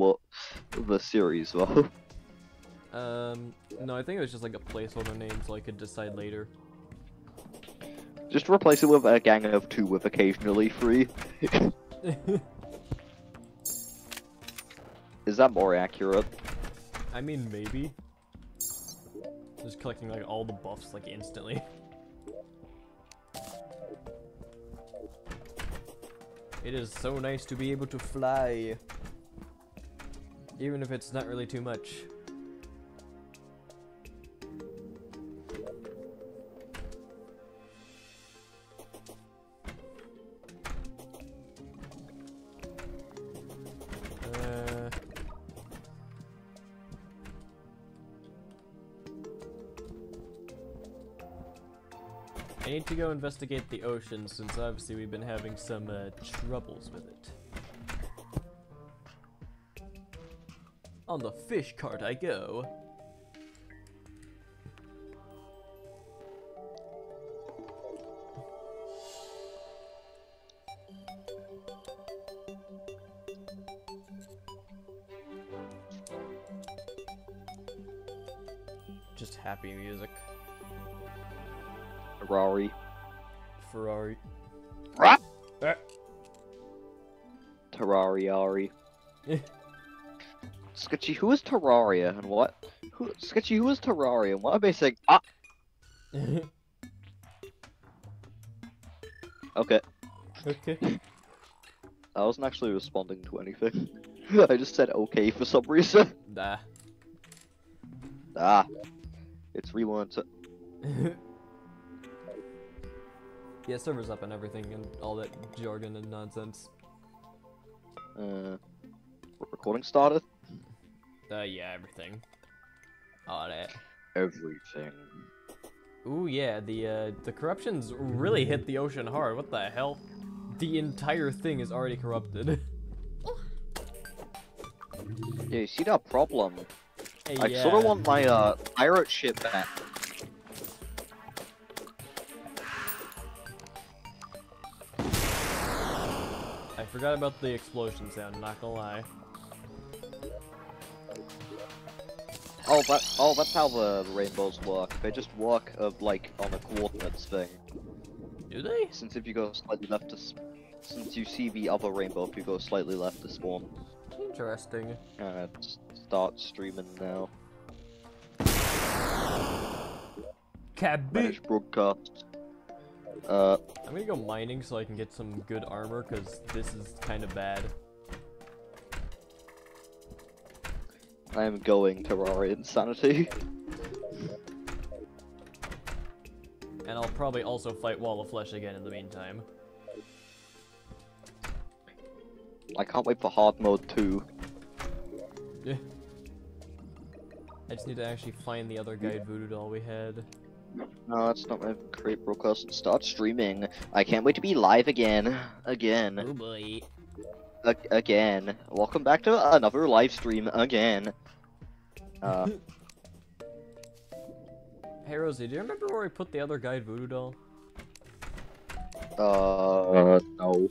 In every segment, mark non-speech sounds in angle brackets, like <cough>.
what the series well. <laughs> Um, no, I think it was just like a placeholder name so I could decide later. Just replace it with a gang of two with occasionally three. <laughs> Is that more accurate? I mean, maybe. Just collecting like all the buffs like instantly. <laughs> It is so nice to be able to fly. Even if it's not really too much. Uh, I need to go investigate the ocean since obviously we've been having some uh, troubles with it. On the fish cart I go. Sketchy, who is Terraria and what? Who, Sketchy, who is Terraria and what are they saying? Ah, <laughs> okay. okay. <laughs> I wasn't actually responding to anything. <laughs> I just said okay for some reason. Nah. Ah, it's to- yeah, servers up and everything and all that jargon and nonsense. Uh, recording started. Uh, yeah, everything. All that. Everything. Ooh, yeah, the uh, the corruptions really hit the ocean hard. What the hell? The entire thing is already corrupted. <laughs> Yeah, you see that problem? Hey, I yeah. sort of want my uh pirate ship back. I forgot about the explosion sound. Not gonna lie. Oh, that oh, that's how the rainbows work. They just work of like on a coordinates thing. Do they? Since if you go slightly left to, since you see the other rainbow, if you go slightly left to spawn. Interesting. Uh, start streaming now. Cabby. Manage broadcast. Uh, I'm gonna go mining so I can get some good armor because this is kind of bad. I am going to Terraria Insanity. And I'll probably also fight Wall of Flesh again in the meantime. I can't wait for hard mode 2. Yeah. I just need to actually find the other guide voodoo doll we had. No, that's not my create broadcast and start streaming. I can't wait to be live again. Again. Oh boy. A- again. Welcome back to another live stream again. Uh, <laughs> Hey Rosie, do you remember where we put the other guide voodoo doll? uh, no.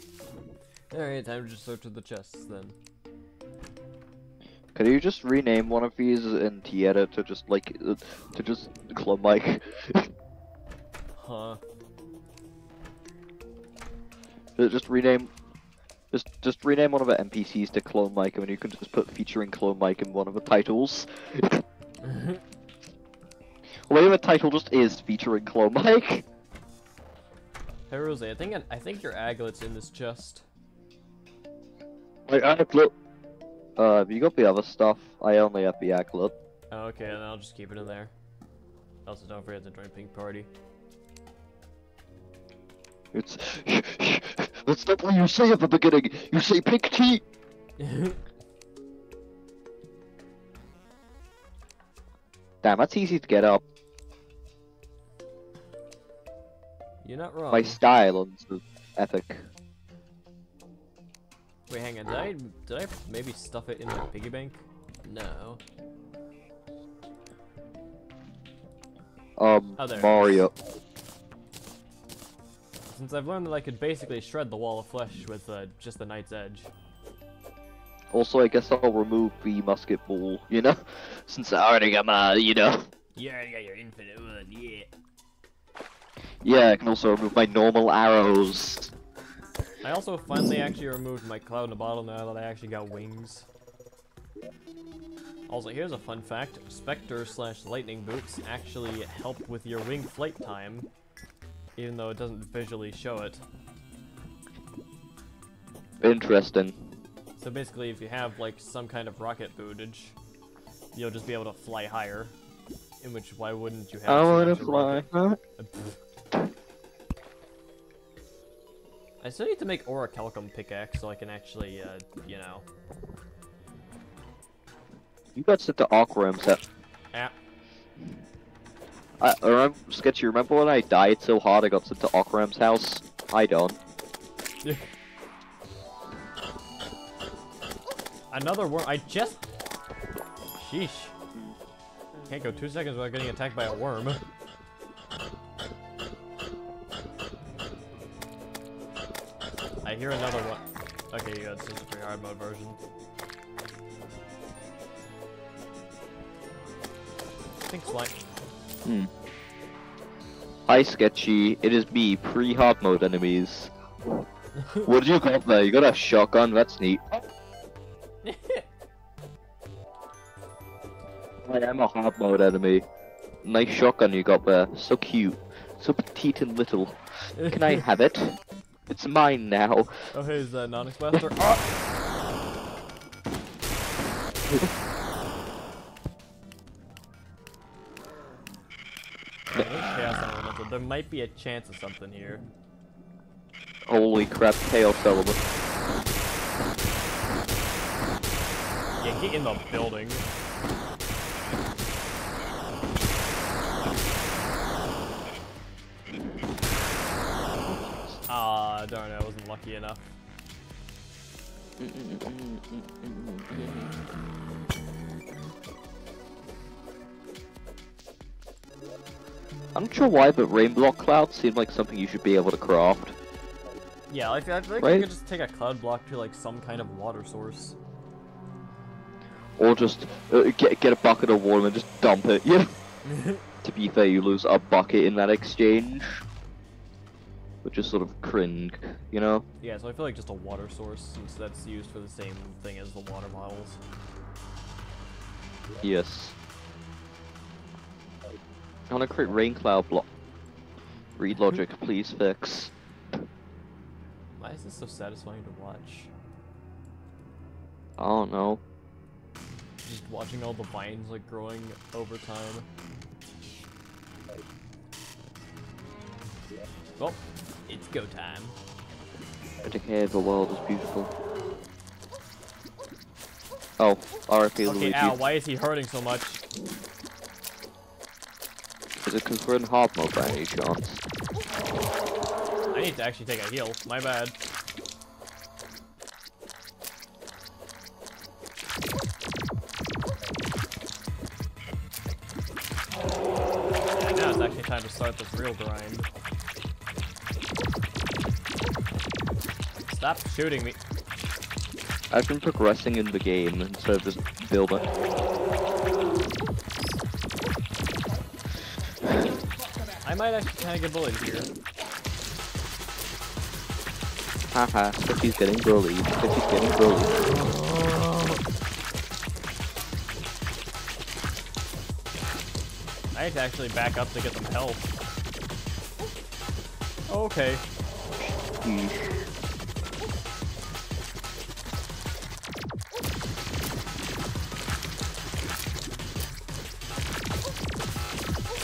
Alright, time to just search the chests then. Could you just rename one of these in TEdit to just like, to just Club Mike? Huh. Uh, just rename, just just rename one of the NPCs to Clone Mike, and then you can just put featuring Clone Mike in one of the titles. Well, maybe the title just is featuring Clone Mike. hey Rosie, I think I think your aglet's in this chest. Like, aglet. Uh, have you got the other stuff? I only have the aglet. Oh, okay, then I'll just keep it in there. Also, don't forget to join Pink Party. It's <laughs> that's not what you say at the beginning. You say pink tea. <laughs> Damn, that's easy to get up. You're not wrong. My style is epic. Wait, hang on. Did I did I maybe stuff it in my piggy bank? No. Um, Oh, there it is. Mario. Since I've learned that I could basically shred the wall of flesh with uh, just the Night's Edge. Also, I guess I'll remove the musket ball, you know? <laughs> Since I already got my, you know. Yeah, yeah, your infinite one, yeah. Yeah, I can also remove my normal arrows. I also finally actually removed my cloud in a bottle now that I actually got wings. Also, here's a fun fact. Spectre slash lightning boots actually help with your wing flight time, even though it doesn't visually show it. Interesting. So basically, if you have like some kind of rocket bootage, you'll just be able to fly higher. In which, why wouldn't you have? I of a fly. Huh? I still need to make Orichalcum pickaxe so I can actually, uh, you know. You got sent to Aquaram set. Ah, I, I remember, Sketchy, remember when I died so hard I got sent to Aquaram's house? I don't. <laughs> Another worm. I just. Sheesh. Can't go two seconds without getting attacked by a worm. I hear another one. Okay, yeah, this is the hard mode version. Think slime. Hmm. Hi, Sketchy. It is me, pre-hard mode enemies. <laughs> what did you got there? You got a shotgun? That's neat. <laughs> I am a hard mode enemy. Nice shotgun you got there. So cute. So petite and little. Can I have it? <laughs> It's mine now. Oh, hey, is that Nonix? Ah! Chaos Elemental. There might be a chance of something here. Holy crap, Chaos Element. Yeah, get in the building. Ah, darn it, I wasn't lucky enough. I'm not sure why, but rainbow clouds seem like something you should be able to craft. Yeah, like, I feel like Right? you could just take a cloud block to like some kind of water source. Or just uh, get get a bucket of water and just dump it. Yeah. <laughs> <laughs> to be fair, you lose a bucket in that exchange, which is sort of cringe, you know. yeah, so I feel like just a water source, since that's used for the same thing as the water bottles. Yes. I want to create rain cloud block. Read hmm? logic, please fix. Why is this so satisfying to watch? I don't know. Just watching all the vines like growing over time. Well, it's go time. I decay the world is beautiful. Oh, RFP Okay, Luigi. ow, why is he hurting so much? Is it because we're in hard mode by any chance? I need to actually take a heal. My bad. Yeah, now it's actually time to start this real grind. Stop shooting me. I've been progressing in the game instead of just building. I might actually kind of get bullied here. Haha, Sketchy's getting bullied. Sketchy's getting bullied. I need to actually back up to get some help. Okay. Yeesh.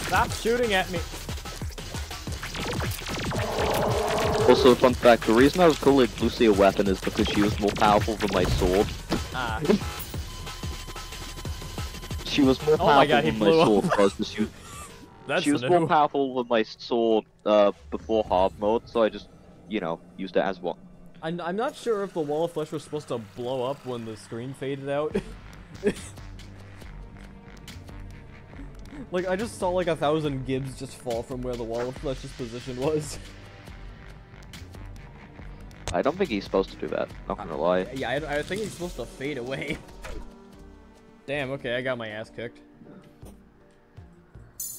Stop shooting at me. Also, fun fact, the reason I was calling Lucy a weapon is because she was more powerful than my sword. Ah. She was more Oh my powerful God, than my blew up. sword because the she, <laughs> That's she was new. more powerful than my sword uh, before hard mode, so I just, you know, used it as one. I'm, I'm not sure if the wall of flesh was supposed to blow up when the screen faded out. <laughs> like, I just saw like a thousand gibs just fall from where the wall of flesh's position was. <laughs> I don't think he's supposed to do that. Not gonna lie. Uh, yeah, I, I think he's supposed to fade away. <laughs> Damn, okay, I got my ass kicked.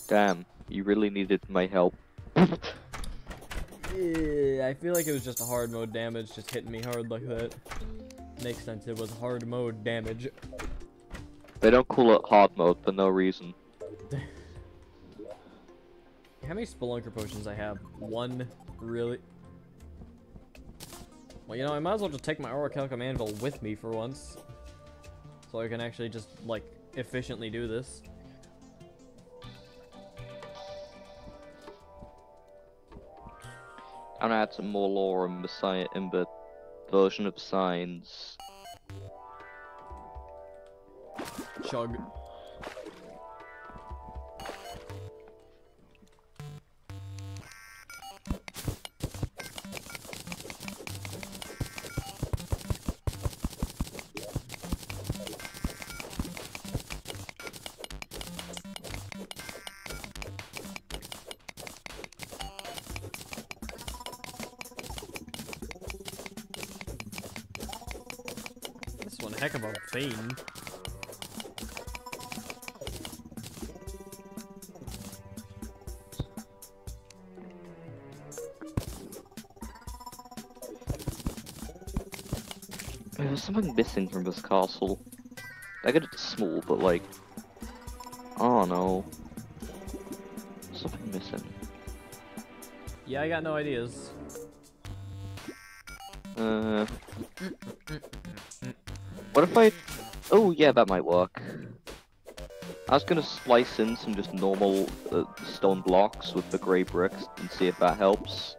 Damn, you really needed my help. Yeah, I feel like it was just a hard mode damage, just hitting me hard like that. Makes sense, it was hard mode damage. They don't call it hard mode for no reason. <laughs> How many Spelunker potions I have? One? Really? Well, you know, I might as well just take my Orichalcum Anvil with me for once. So I can actually just, like, efficiently do this. I'm gonna add some more lore in the, in the version of signs. Chug. Something missing from this castle. I get it's small, but like, oh no, something missing. Yeah, I got no ideas. Uh, what if I? Oh yeah, that might work. I was gonna splice in some just normal uh, stone blocks with the grey bricks and see if that helps.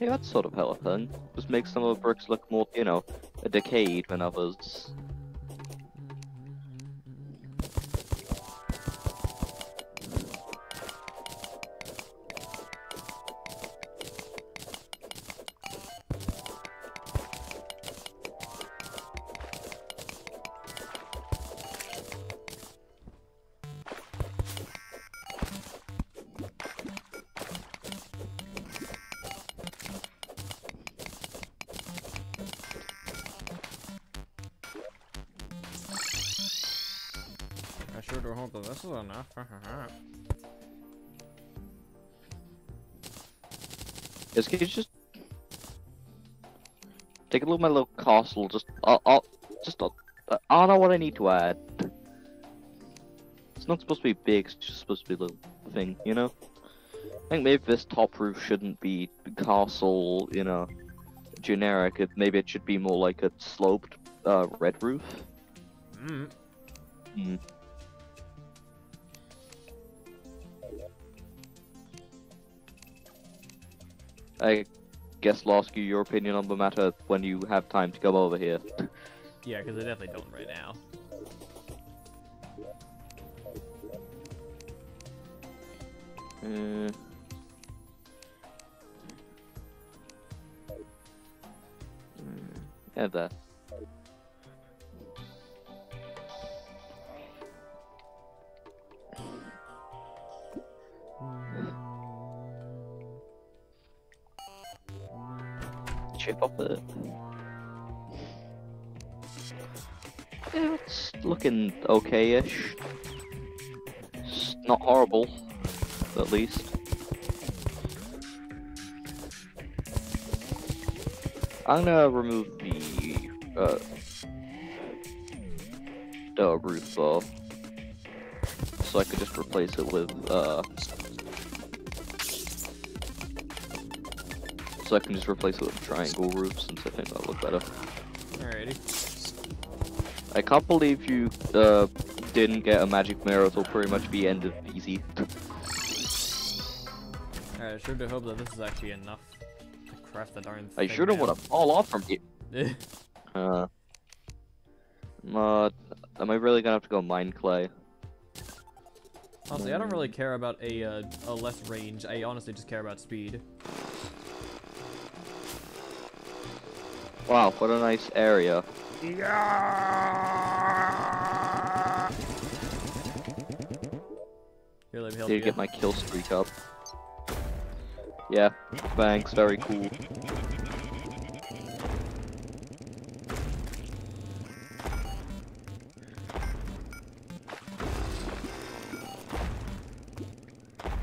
Yeah, that's sort of helping. Just make some of the bricks look more, you know, decayed than others. Can you just take a look at my little castle? Just, I'll, I'll just, I'll, I don't know what I need to add. It's not supposed to be big. It's just supposed to be a little thing, you know. I think maybe this top roof shouldn't be castle, you know, generic. It, maybe it should be more like a sloped uh, red roof. Mm. Hmm. I guess I'll ask you your opinion on the matter when you have time to come over here. Yeah, because I definitely don't right now. Uh, mm, yeah, there. It. Yeah, it's looking okay-ish. It's not horrible, at least. I'm gonna remove the uh, the roof though, so I could just replace it with uh, so I can just replace it with triangle roof since I think that'll look better. Alrighty. I can't believe you uh, didn't get a magic mirror. It'll pretty much be end of easy. Alright, I sure do hope that this is actually enough to craft the darn I thing sure don't want to fall off from here. <laughs> Uh, uh, am I really gonna have to go mine clay? honestly, I don't really care about a, uh, a less range. I honestly just care about speed. Wow, what a nice area. Yeah. Here, let me help Here, you. get my kill streak up. Yeah, thanks, very cool.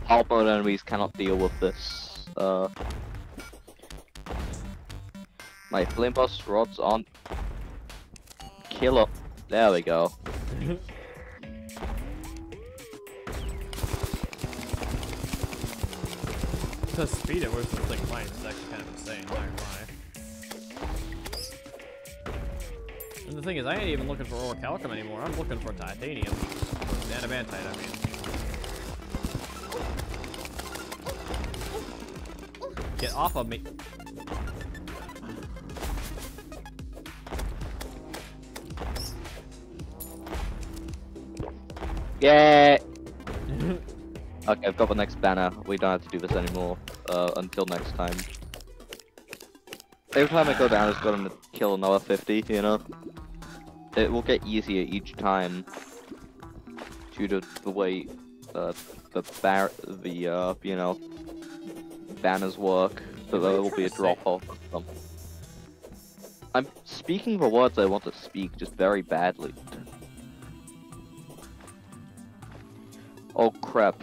Hard mode enemies cannot deal with this, uh, my flame bust rods on killer. There we go. the speed at which this thing fights is actually kind of insane, not gonna. And the thing is, I ain't even looking for orichalcum anymore. I'm looking for titanium. Adamantite, I mean. Get off of me. Yeah. okay, I've got the next banner. We don't have to do this anymore. Uh, until next time. Every time I go down, it's going to kill another 50, you know? It will get easier each time. Due to the way, uh, the bar, the, uh, you know, banners work. So there will be a drop off. I'm speaking the words I want to speak, just very badly. Oh crap.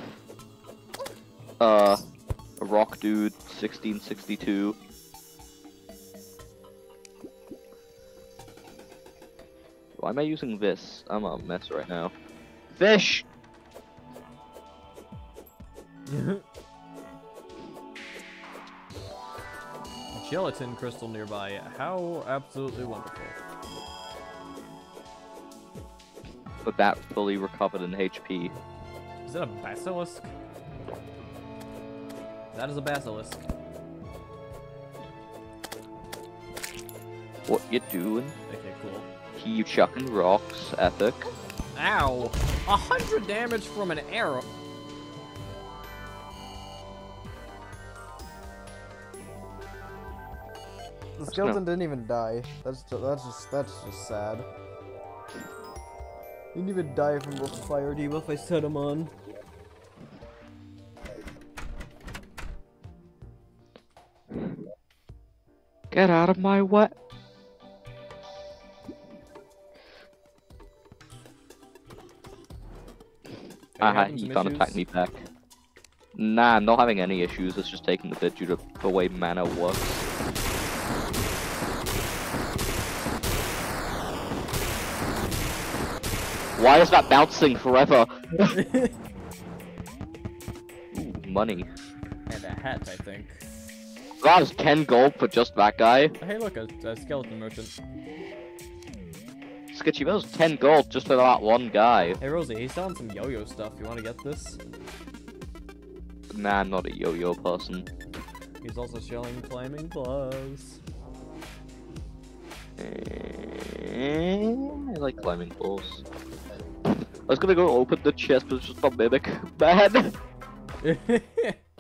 Uh, a rock dude, 1662. Why am I using this? I'm a mess right now. Fish! <laughs> Gelatin crystal nearby. How absolutely wonderful. But that fully recovered in HP. Is that a basilisk? That is a basilisk. What you doing? Okay, cool. You chucking rocks, epic. Ow! A hundred damage from an arrow. The skeleton didn't even die. That's that's just that's just sad. He didn't even die from the fire debuff I set him on. Get out of my way. Are you he can't attack me back. Nah, I'm not having any issues, it's just taking the bit due to the way mana works. Why is that bouncing forever? <laughs> Ooh, money. And a hat, I think. That is 10 gold for just that guy. Hey, look, a, a skeleton merchant. Sketchy, that was 10 gold just for that one guy. Hey, Rosie, he's selling some yo-yo stuff. You want to get this? Nah, I'm not a yo-yo person. He's also selling climbing gloves. Eh, I like climbing balls. I was gonna go open the chest, but it's just a mimic. <laughs> Man! <laughs>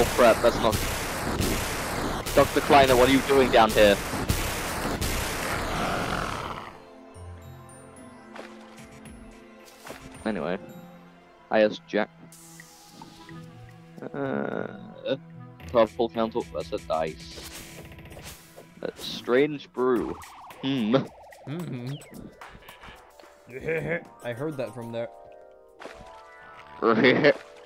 Oh crap, that's not... Dr. Kleiner, what are you doing down here? Anyway. I asked Jack. Uh, purple council, that's a dice. A strange brew. Hmm. hmm <laughs> I heard that from there. <laughs>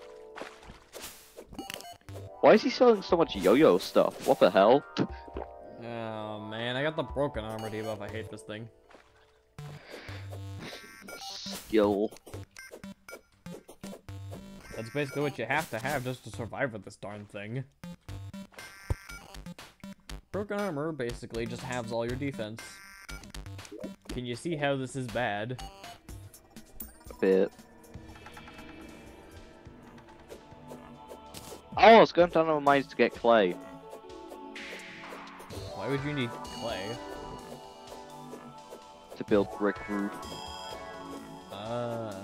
Why is he selling so much yo-yo stuff? What the hell? Oh man, I got the broken armor debuff. I hate this thing. Skill. That's basically what you have to have just to survive with this darn thing. Broken armor basically just halves all your defense. Can you see how this is bad? A bit. Oh, it's going down on mines to get clay. Why would you need clay? To build brick roof. Ah.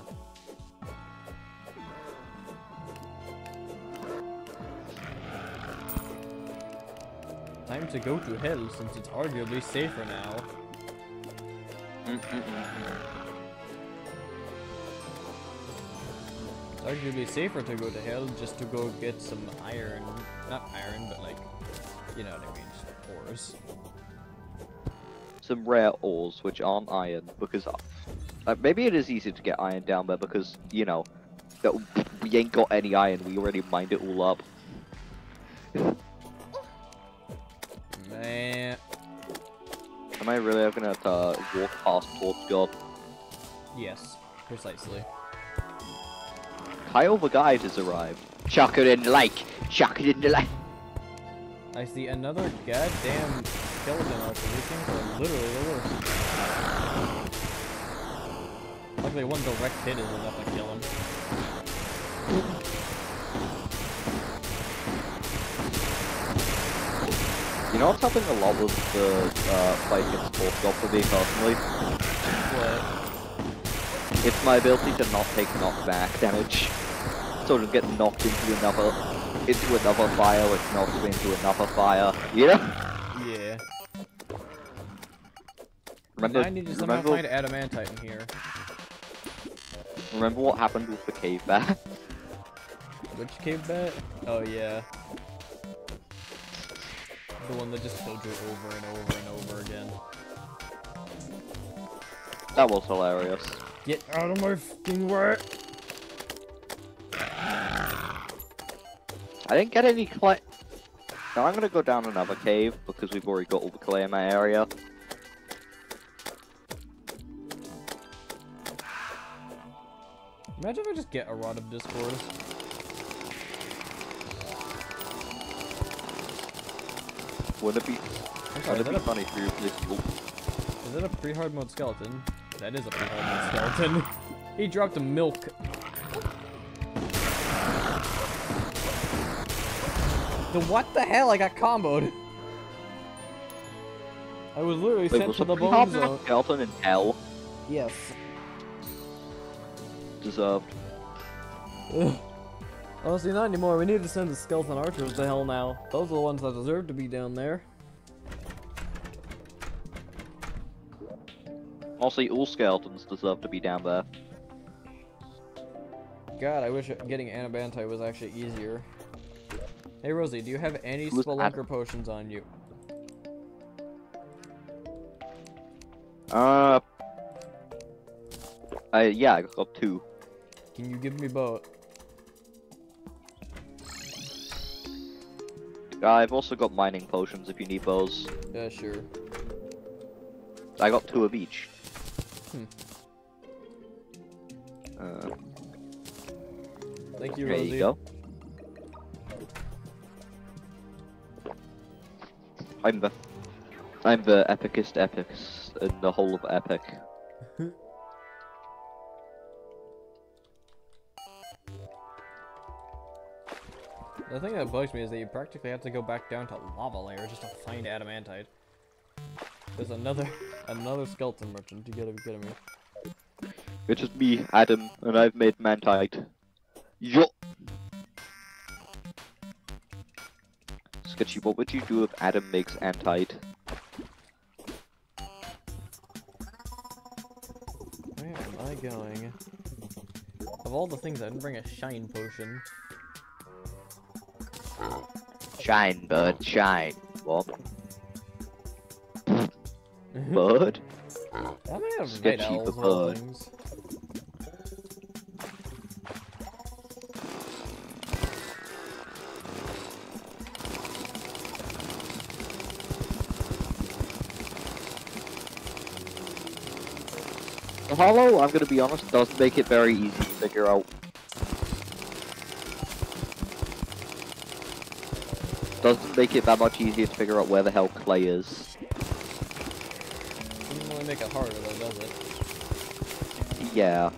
Time to go to hell since it's arguably safer now. It's arguably safer to go to hell just to go get some iron. Not iron, but like, you know what I mean, ores. Some rare ores, which aren't iron, because... Uh, maybe it is easy to get iron down there, because, you know, that <laughs> we ain't got any iron. We already mined it all up. Man. Am I really gonna have to walk past Torch God? Yes, precisely. Kyle the guide has arrived. Chuck it in the lake. Chuck it in the lake. I see another goddamn skeleton archer. These things are literally the worst. Luckily, one direct hit is enough to kill him. You know what's happening a lot with the uh, fight against Torch God for me personally? What? It's my ability to not take knockback damage. Sort of get knocked into another into another fire, which knocks me into another fire. You know? Yeah. Remember, I need to somehow remember, find adamantite in here. remember what happened with the cave bat? Which cave bat? Oh yeah. The one that just killed you over and over and over again. That was hilarious. Get out of my fucking way! I didn't get any clay. Now I'm gonna go down another cave because we've already got all the clay in my area. Imagine if I just get a rod of discord. Would it be? I'm sorry, Would is it be a, funny if you really? is that a pre-hard mode skeleton? That is a pre-hard skeleton. <laughs> he dropped a milk. The what the hell? I got comboed. I was literally Wait, sent was to the the bone zone. skeleton in hell Yes. deserved? <sighs> Honestly, not anymore. We need to send the skeleton archers to hell now. Those are the ones that deserve to be down there. Honestly, all skeletons deserve to be down there. God, I wish getting Adamantite was actually easier. Hey Rosie, do you have any Who's Spelunker potions on you? Uh, I yeah, I got two. Can you give me both? I've also got mining potions if you need those. Yeah, sure. I got two of each. Hmm. Uh, Thank you, there Rosie. you go. I'm the I'm the epicest epics in the whole of epic. <laughs> The thing that bugs me is that you practically have to go back down to lava layer just to find adamantite. There's another <laughs> another skeleton merchant. You gotta be kidding me. It's just me, Adam, and I've made mantite. Yo. Sketchy, what would you do if Adam makes antite? Where am I going? Of all the things, I didn't bring a shine potion. Shine, bird, shine. What? Bird? I may have Sketchy owls the and bird. things. The Hollow, I'm gonna be honest, does make it very easy to figure out. Doesn't make it that much easier to figure out where the hell clay is. Doesn't make it harder though, does it? Yeah.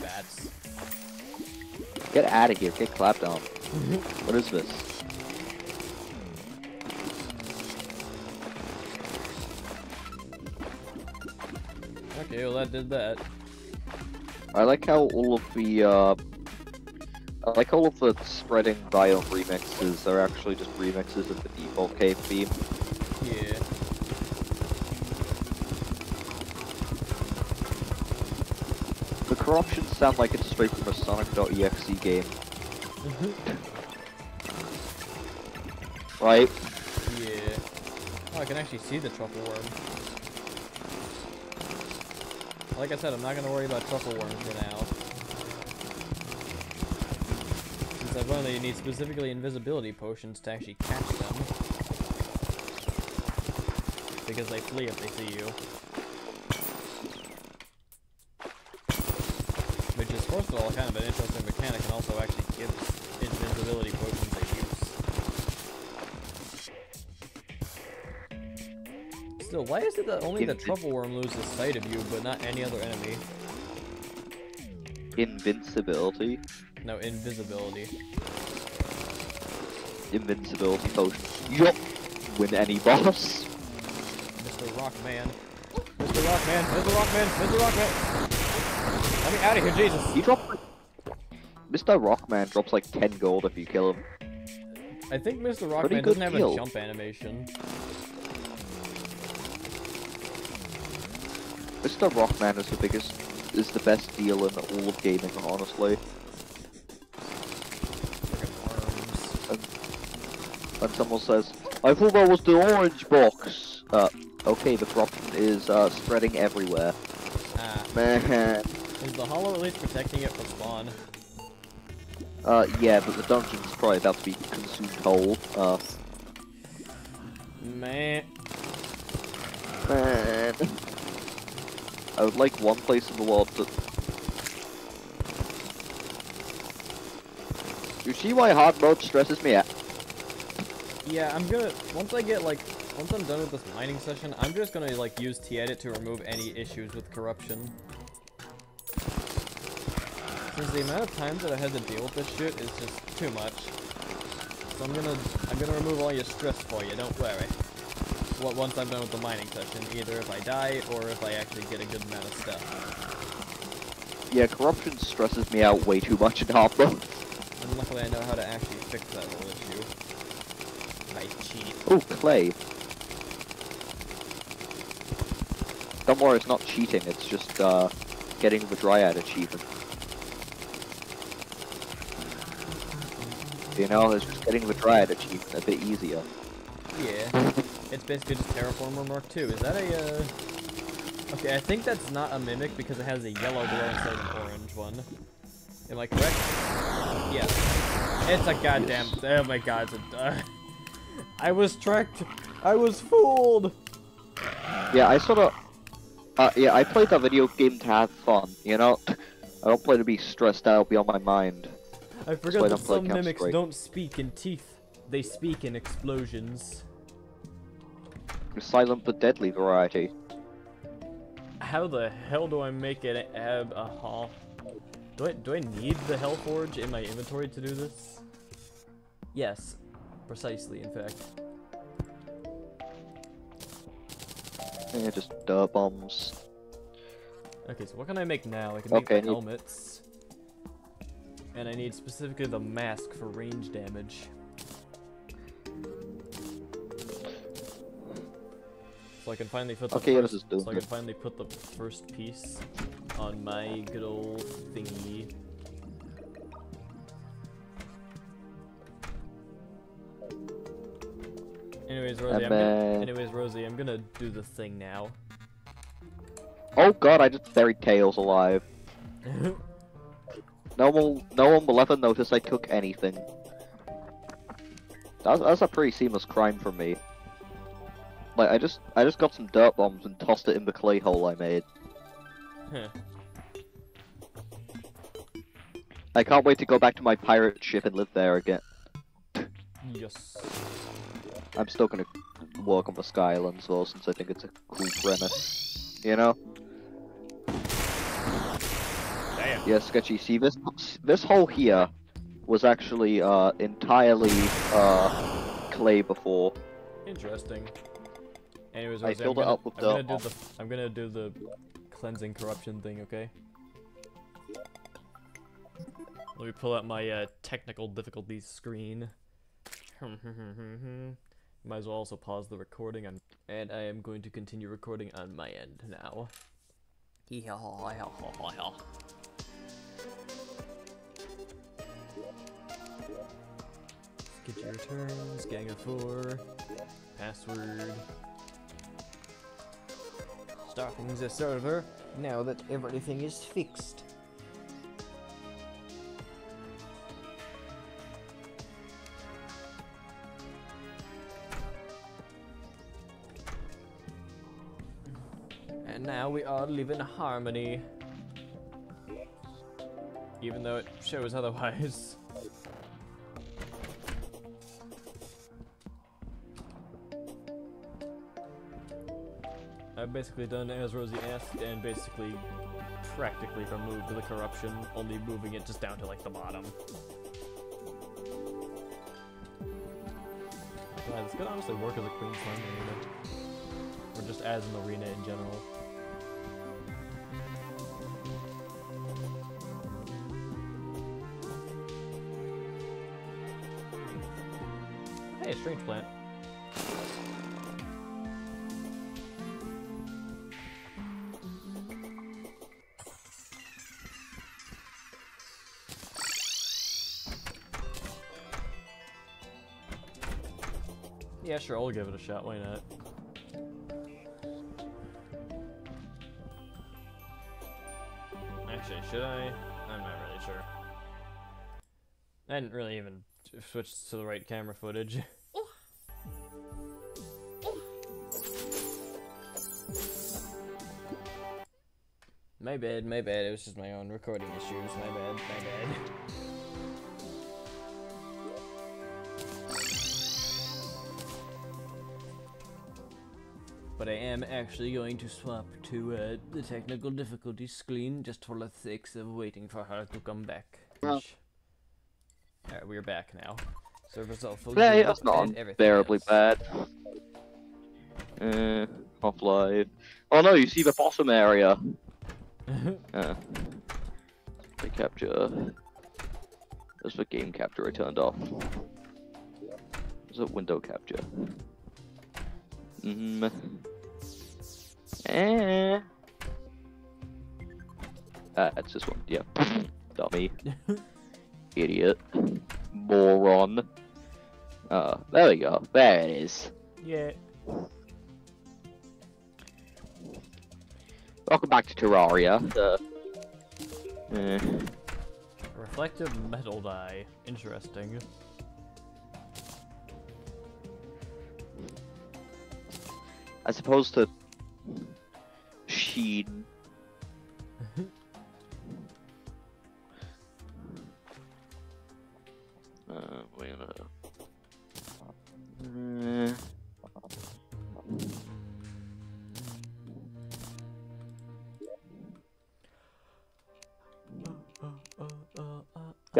Bats. Get out of here, get clapped on. <laughs> what is this? Okay, well that did that. I like how all of the, uh... I like all of the spreading biome remixes are actually just remixes of the default cave theme. Yeah. The corruptions sound like it's straight from a Sonic.exe game, mm-hmm. right? yeah. Oh, I can actually see the truffle worm. like I said, I'm not gonna worry about truffle worms for now. Since I've learned that you need specifically invisibility potions to actually catch them. Because they flee if they see you. Which is, first of all, kind of an interesting mechanic and also actually gives invisibility potions a use. Still, why is it that only the Invi- truffle worm loses sight of you, but not any other enemy? Invincibility. No, invisibility. Invincibility potion. Yup. Win any boss. Mr. Rockman. Mr. Rockman, Mr. Rockman, Mr. Rockman! Let me out of here, Jesus! He drops like... Mr. Rockman drops like 10 gold if you kill him. I think Mr. Rockman doesn't have deal. a jump animation. Mr. Rockman is the biggest, is the best deal in all of gaming, honestly. Friggin' worms. When someone says, I thought that was the orange box. Uh, okay, the corruption is uh, spreading everywhere. Ah, Man. is the hollow at least protecting it from spawn? Uh, yeah, but the dungeon's probably about to be consumed whole. Uh, Man. man. I would like one place in the world that... You see why hard mode stresses me out? Yeah, I'm gonna, once I get like, once I'm done with this mining session, I'm just gonna like use T-Edit to remove any issues with corruption. Since the amount of times that I had to deal with this shit is just too much. So I'm gonna, I'm gonna remove all your stress for you, don't worry. Well, once I'm done with the mining session, either if I die or if I actually get a good amount of stuff. Yeah, corruption stresses me out way too much in <laughs> mode. And luckily I know how to actually fix that whole issue. By cheating. Oh, clay. Don't worry, it's not cheating, it's just, uh, getting the Dryad achievement. You know, it's just getting the Dryad achievement a bit easier. Yeah. It's basically just Terraformer Mark II. Is that a, uh... Okay, I think that's not a Mimic because it has a yellow glow instead of an orange one. Am I correct? Yeah. It's a goddamn... Oh my god, it's a... Uh, <laughs> I was tricked! I was fooled! Yeah, I sort of... Uh, yeah, I play the video game to have fun, you know? <laughs> I don't play to be stressed out beyond my mind. I I forgot that don't play some mimics Counter-Strike. don't speak in teeth. They speak in explosions. The silent but deadly variety. How the hell do I make an ab a huh? Do I do I need the Hellforge in my inventory to do this? Yes, precisely. In fact, Yeah, just dirt bombs. okay. So what can I make now? I can make Okay, the helmets, and I need specifically the mask for range damage. So I can finally put the Okay, first, this is so I can finally put the first piece on my good old thingy. Anyways, Rosie, I'm gonna, anyways, Rosie, I'm gonna do the thing now. Oh god, I just buried Tails alive. <laughs> No one, no one will ever notice I took anything. That's, that's a pretty seamless crime for me. Like, I just, I just got some dirt bombs and tossed it in the clay hole I made. Huh. I can't wait to go back to my pirate ship and live there again. yes. I'm still gonna work on the Skyland as well, since I think it's a cool premise. You know? Damn. Yeah, sketchy. See, this this hole here was actually uh entirely uh clay before. Interesting. Anyways, I filled it up with I'm gonna do the I'm gonna do the cleansing corruption thing, okay? Let me pull out my uh, technical difficulties screen. <laughs> Might as well also pause the recording, on, and I am going to continue recording on my end now. Get your returns, gang of four, password. Starting the server. Now that everything is fixed. Now we all live in harmony. Even though it shows otherwise. I've basically done as Rosie asked and basically practically removed the corruption, only moving it just down to like the bottom. Yeah, this could honestly work as a Queen's Farm arena. Or just as an arena in general. Strange plant. Yeah, sure, I'll give it a shot, why not? Actually, should I? I'm not really sure. I didn't really even switch to the right camera footage. <laughs> my bad, my bad, it was just my own recording issues, my bad, my bad. but I am actually going to swap to uh, the technical difficulty screen just for the sake of waiting for her to come back. Well. Alright, we're back now. Servers all fully Yeah, that's not unbearably else. bad. Uh, Half-Life. Oh no, you see the bottom area. <laughs> Uh, the capture. There's the game capture I turned off. Is it window capture? Mm. Eh. Ah, it's this one. Yeah. <laughs> Dummy. <laughs> Idiot. Moron. Oh, there we go. There it is. yeah. Welcome back to Terraria. Uh, eh. Reflective metal dye. Interesting. as opposed to Sheen.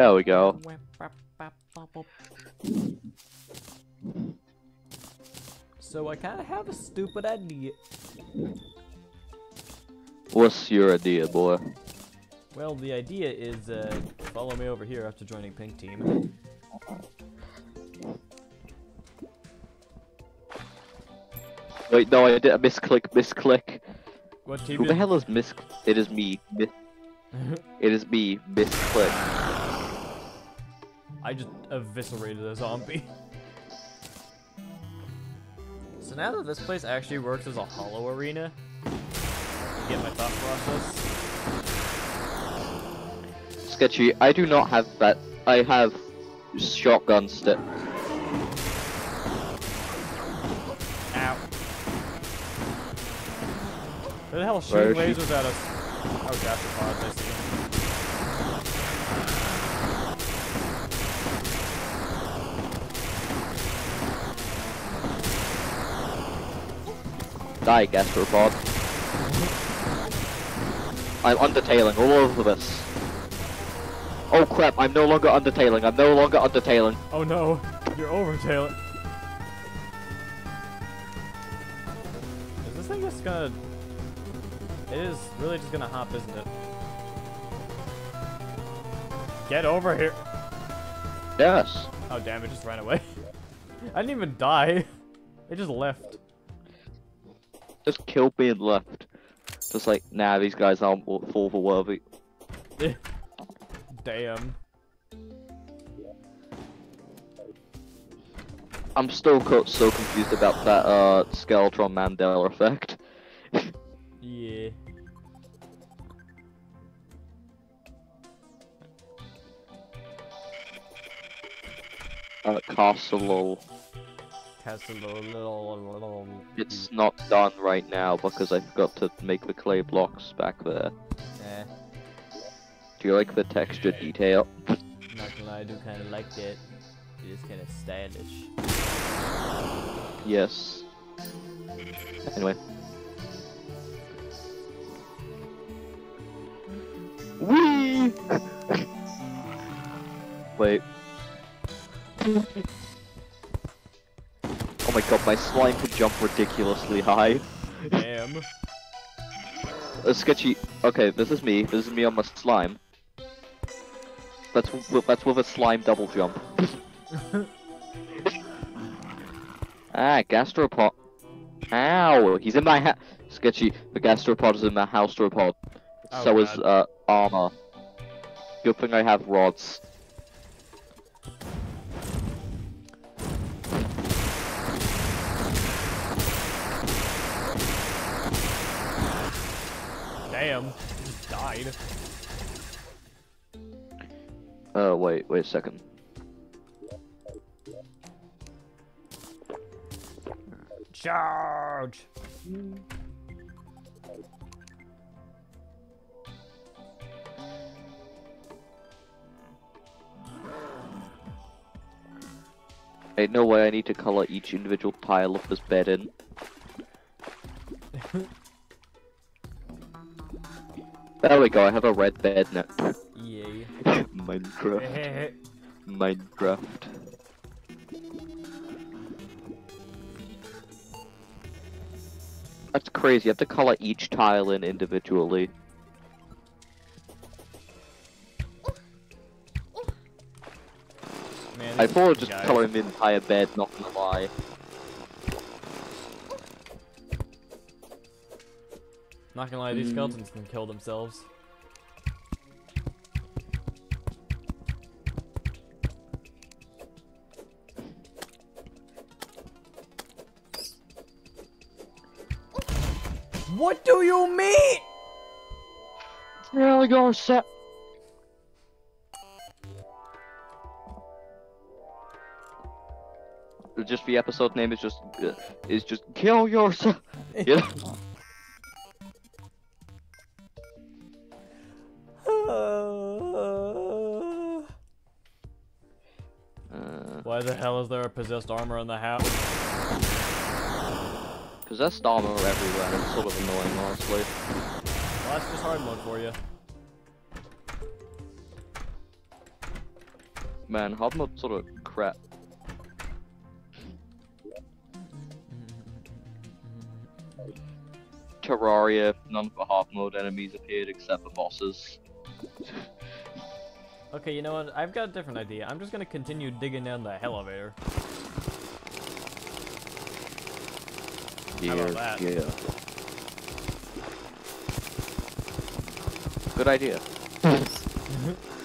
There we go. So I kind of have a stupid idea. What's your idea, boy? Well, the idea is uh, follow me over here after joining Pink Team. Wait, no, I did a misclick, misclick. What team? Who the hell is mis? It is me. Mis- <laughs> it is me. Misclick. I just eviscerated a zombie. <laughs> So now that this place actually works as a hollow arena, get my thought process. Sketchy. I do not have that. I have shotgun stick. Ow. Where the hell is shooting is she? lasers at us? Oh, gastropods, I see. Die, gastropod. I'm undertailing all over this. Oh crap, I'm no longer undertailing, I'm no longer undertailing. Oh no, you're overtailing. Is this thing just gonna... It is really just gonna hop, isn't it? Get over here! Yes. Oh damn, it just ran away. <laughs> I didn't even die. <laughs> It just left just kill being left. Just like, nah, these guys aren't for the worthy. <laughs> Damn. I'm still so confused about that uh, Skeletron Mandela effect. <laughs> yeah. Uh, Castle. Castle. It's not done right now because I forgot to make the clay blocks back there. Eh, Do you like the texture detail? not gonna lie, I do kind of like that. It is kind of stylish. Yes. Anyway. Whee! <laughs> Wait. Oh my god, my slime can jump ridiculously high. Damn. <laughs> Uh, sketchy. Okay, this is me. This is me on my slime. That's w- that's with a slime double jump. <laughs> ah, gastropod. Ow! He's in my ha- Sketchy. The gastropod is in my gastropod. Oh, so is uh armor. Good thing I have rods. Damn. Just died. Uh, wait, wait a second. Charge! Ain't no way I need to color each individual pile of this bed in. <laughs> there we go, I have a red bed now. Yay. <laughs> Minecraft. <laughs> Minecraft. That's crazy, you have to color each tile in individually. Man, I thought just guys- color the entire bed, not gonna lie. Not gonna lie, these Mm. skeletons can kill themselves. What do you mean? Really go set. Just the episode name is just uh, is just kill yourself. <laughs> You know? The hell is there a possessed armor in the house? possessed armor everywhere. It's sort of annoying, honestly. Well, that's just hard mode for you. Man, hard mode sort of crap. Terraria, none of the hard mode enemies appeared except the bosses. Okay, you know what? I've got a different idea. I'm just gonna continue digging down the elevator. How about that? Yeah. Good idea. <laughs>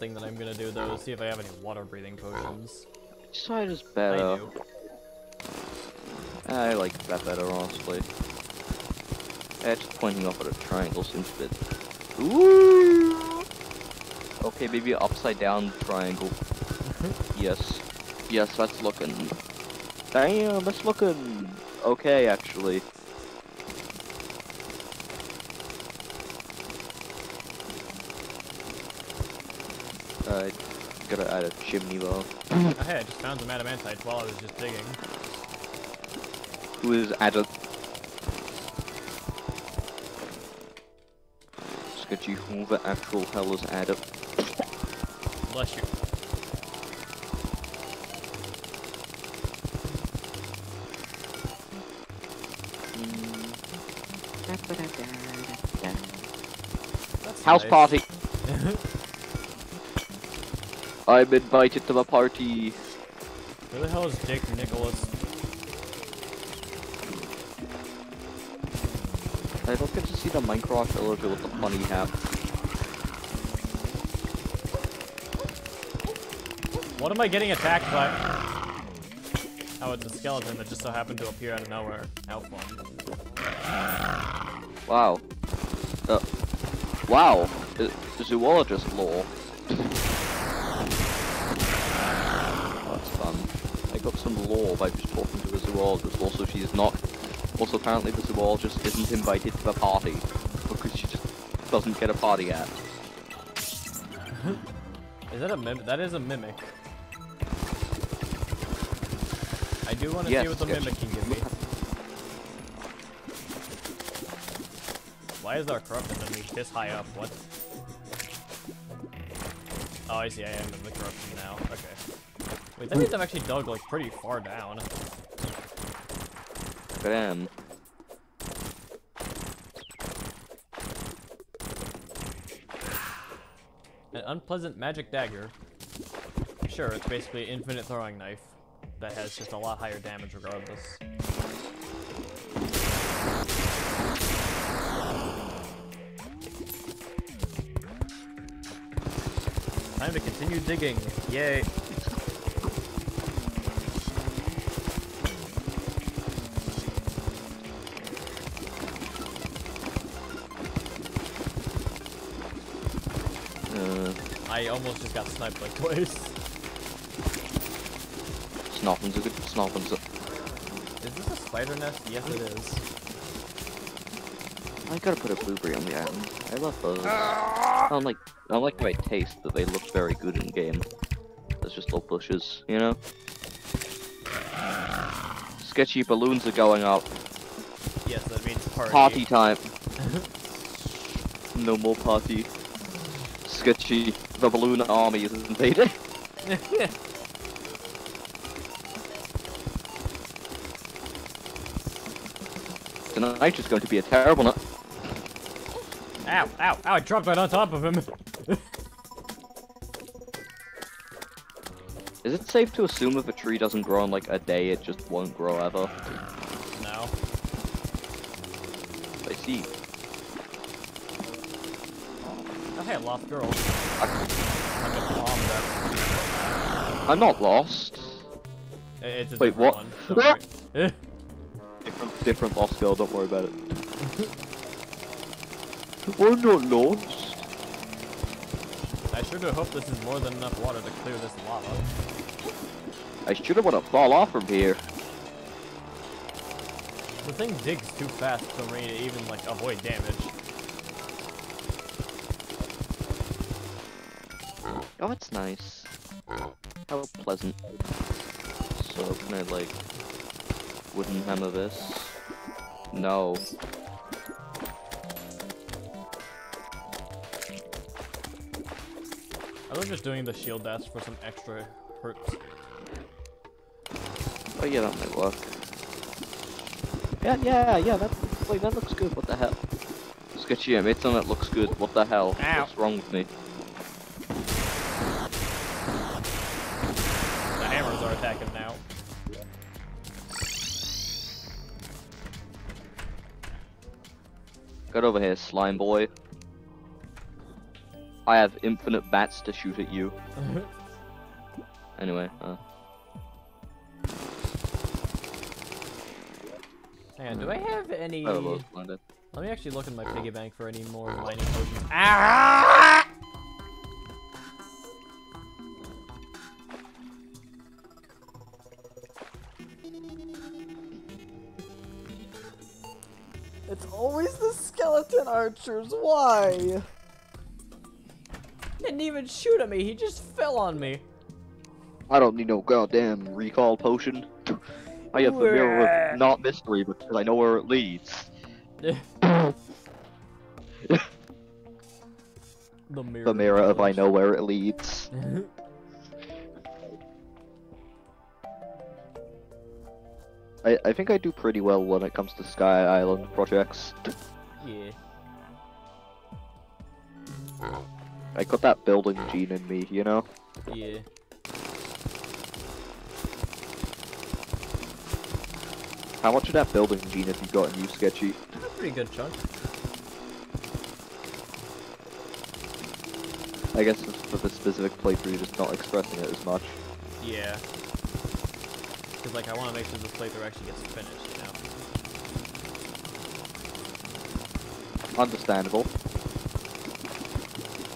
thing that I'm gonna do though is see if I have any water breathing potions. Which side is I better? do. I like that better, honestly. Yeah, just pointing off at a triangle seems a bit. Ooh. Okay, maybe upside down triangle. <laughs> yes. Yes, that's looking. Damn, that's looking okay, actually. Uh, gotta add a chimney though. Oh, hey, I just found some adamantite while I was just digging. Who is added? Sketchy, who the actual hell is added? Bless you. House nice. party! I'm invited to the party. Who the hell is Jake Nicholas? I don't get to see the Minecraft villager with the funny hat. What am I getting attacked by? Oh, it's a skeleton that just so happened to appear out of nowhere. How fun. Wow. Uh, wow. The, the zoologist lore. Oh, that's fun. I got just talking to a zoologist. Also, she's not. Also, apparently the zoologist isn't invited to the party because she just doesn't get a party hat. <laughs> Is that a mimic? That is a mimic. I do want to Yes, see what the yes. mimic can give me. Why is our corrupted enemy this high up? What? Oh, I see. I am in the corruption now. Wait, that means I've actually dug like pretty far down. Damn. An unpleasant magic dagger. Sure, it's basically an infinite throwing knife that has just a lot higher damage regardless. Time to continue digging. Yay. I almost just got sniped like twice. Snoppin's a good. Snoppin's a. Is this a spider nest? Yes, it is. I gotta put a blueberry on the island. I love those. I don't like. I don't like the way they taste, but they look very good in game. There's just little bushes, you know. Sketchy balloons are going up. Yes, that means party. Party time. <laughs> no more party. Sketchy. The balloon army is invading. <laughs> Tonight is going to be a terrible night. ow, ow, ow, I dropped right on top of him. <laughs> Is it safe to assume if a tree doesn't grow in like a day, it just won't grow ever? no. I see. Hey, lost girl. I, I'm just bombed that. I'm not lost. I- It's a Wait, different what? one. don't worry. <laughs> Different, different lost girl, don't worry about it. <laughs> We're not lost. I sure do hope this is more than enough water to clear this lava. I should have wanna fall off from here. The thing digs too fast for me to even, like, avoid damage. Oh, it's nice. How pleasant. So, can I, like, wooden hammer this? No. I was just doing the shield dash for some extra hurt. Oh yeah, that might work. Yeah, yeah, yeah, that, wait, that looks good, what the hell? Sketchy, I made something that looks good, what the hell? Ow. What's wrong with me? Get over here, slime boy. I have infinite bats to shoot at you. <laughs> Anyway, uh, Hang on, do I have any... I have those. Let me actually look in my piggy bank for any more mining potions. Ah! Archers. Why? Didn't even shoot at me, he just fell on me. I don't need no goddamn recall potion. <laughs> I have the mirror of not mystery because I know where it leads. <laughs> the mirror. The mirror of I know where it leads. <laughs> I, I think I do pretty well when it comes to Sky Island projects. yeah. I got that building gene in me, you know? Yeah. How much of that building gene have you got in you, Sketchy? A pretty good chunk. I guess it's for the specific playthrough, you're just not expressing it as much. Yeah. Because, like, I want to make sure this playthrough actually gets finished, you know? Understandable.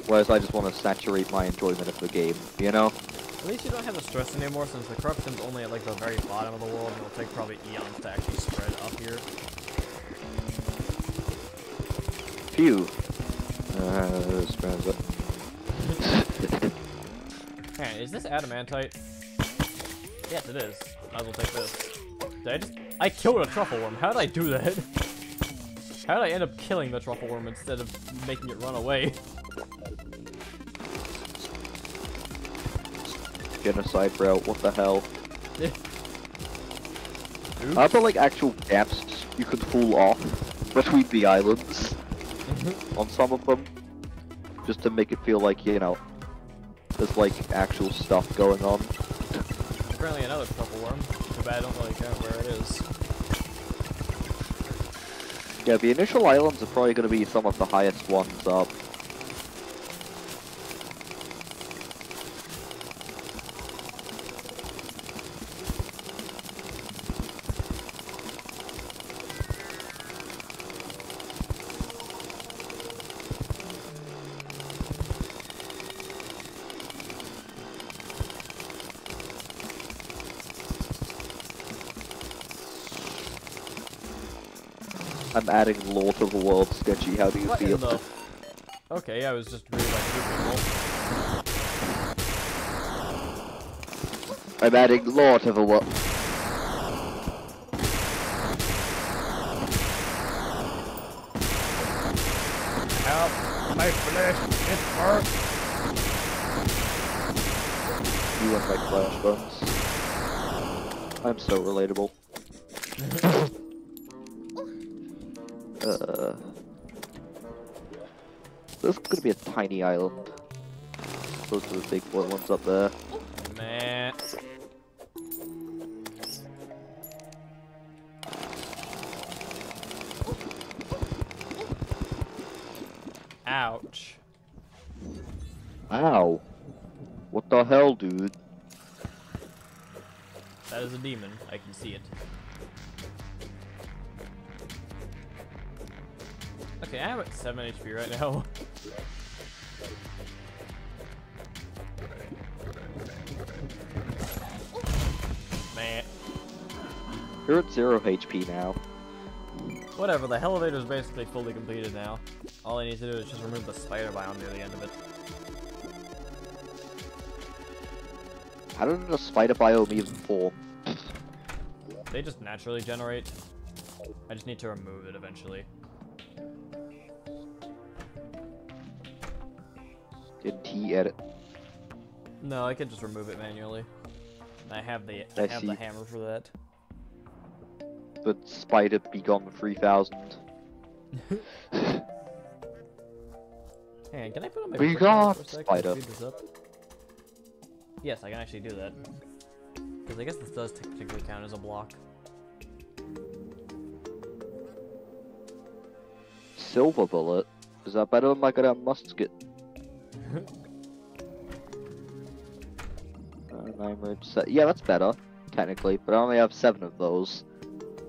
Whereas I just want to saturate my enjoyment of the game, you know? At least you don't have the stress anymore since the corruption's only at, like, the very bottom of the world and it'll take probably eons to actually spread up here. Phew. Uh, strands up. <laughs> Hey, is this adamantite? Yes, it is. Might as well take this. Did I just- I killed a truffle worm. How did I do that? <laughs> How did I end up killing the truffle worm instead of making it run away? <laughs> Genocide route, what the hell? Are there like actual gaps you could pull off between the islands mm-hmm. on some of them? Just to make it feel like, you know, there's like actual stuff going on. Apparently another truffle worm. Bad I don't really care where it is. Yeah, the initial islands are probably going to be some of the highest ones up. Adding lore to the world, Sketchy. How do you What in feel? the... Okay, I was just really like two people. I'm adding lore to the world. Help! My flesh! It hurts! You and my flash guns. I'm so relatable. Is gonna be a tiny island. Those are the big boy ones up there. Man. Ouch. Ow. What the hell, dude? That is a demon. I can see it. Okay, I'm at 7 HP right now. <laughs> Man. You're at zero HP now. Whatever, the elevator is basically fully completed now. All I need to do is just remove the spider biome near the end of it. How did the spider biome even form? They just naturally generate. I just need to remove it eventually. Didn't he edit? No, I can just remove it manually. I have the I, I have the hammer for that. But spider be gone 3000. Hang on, can I put on my We quick got a sec to spider. Yes, I can actually do that. Because I guess this does technically count as a block. Silver bullet? Is that better than my goddamn musket? Yeah, that's better, technically, but I only have seven of those.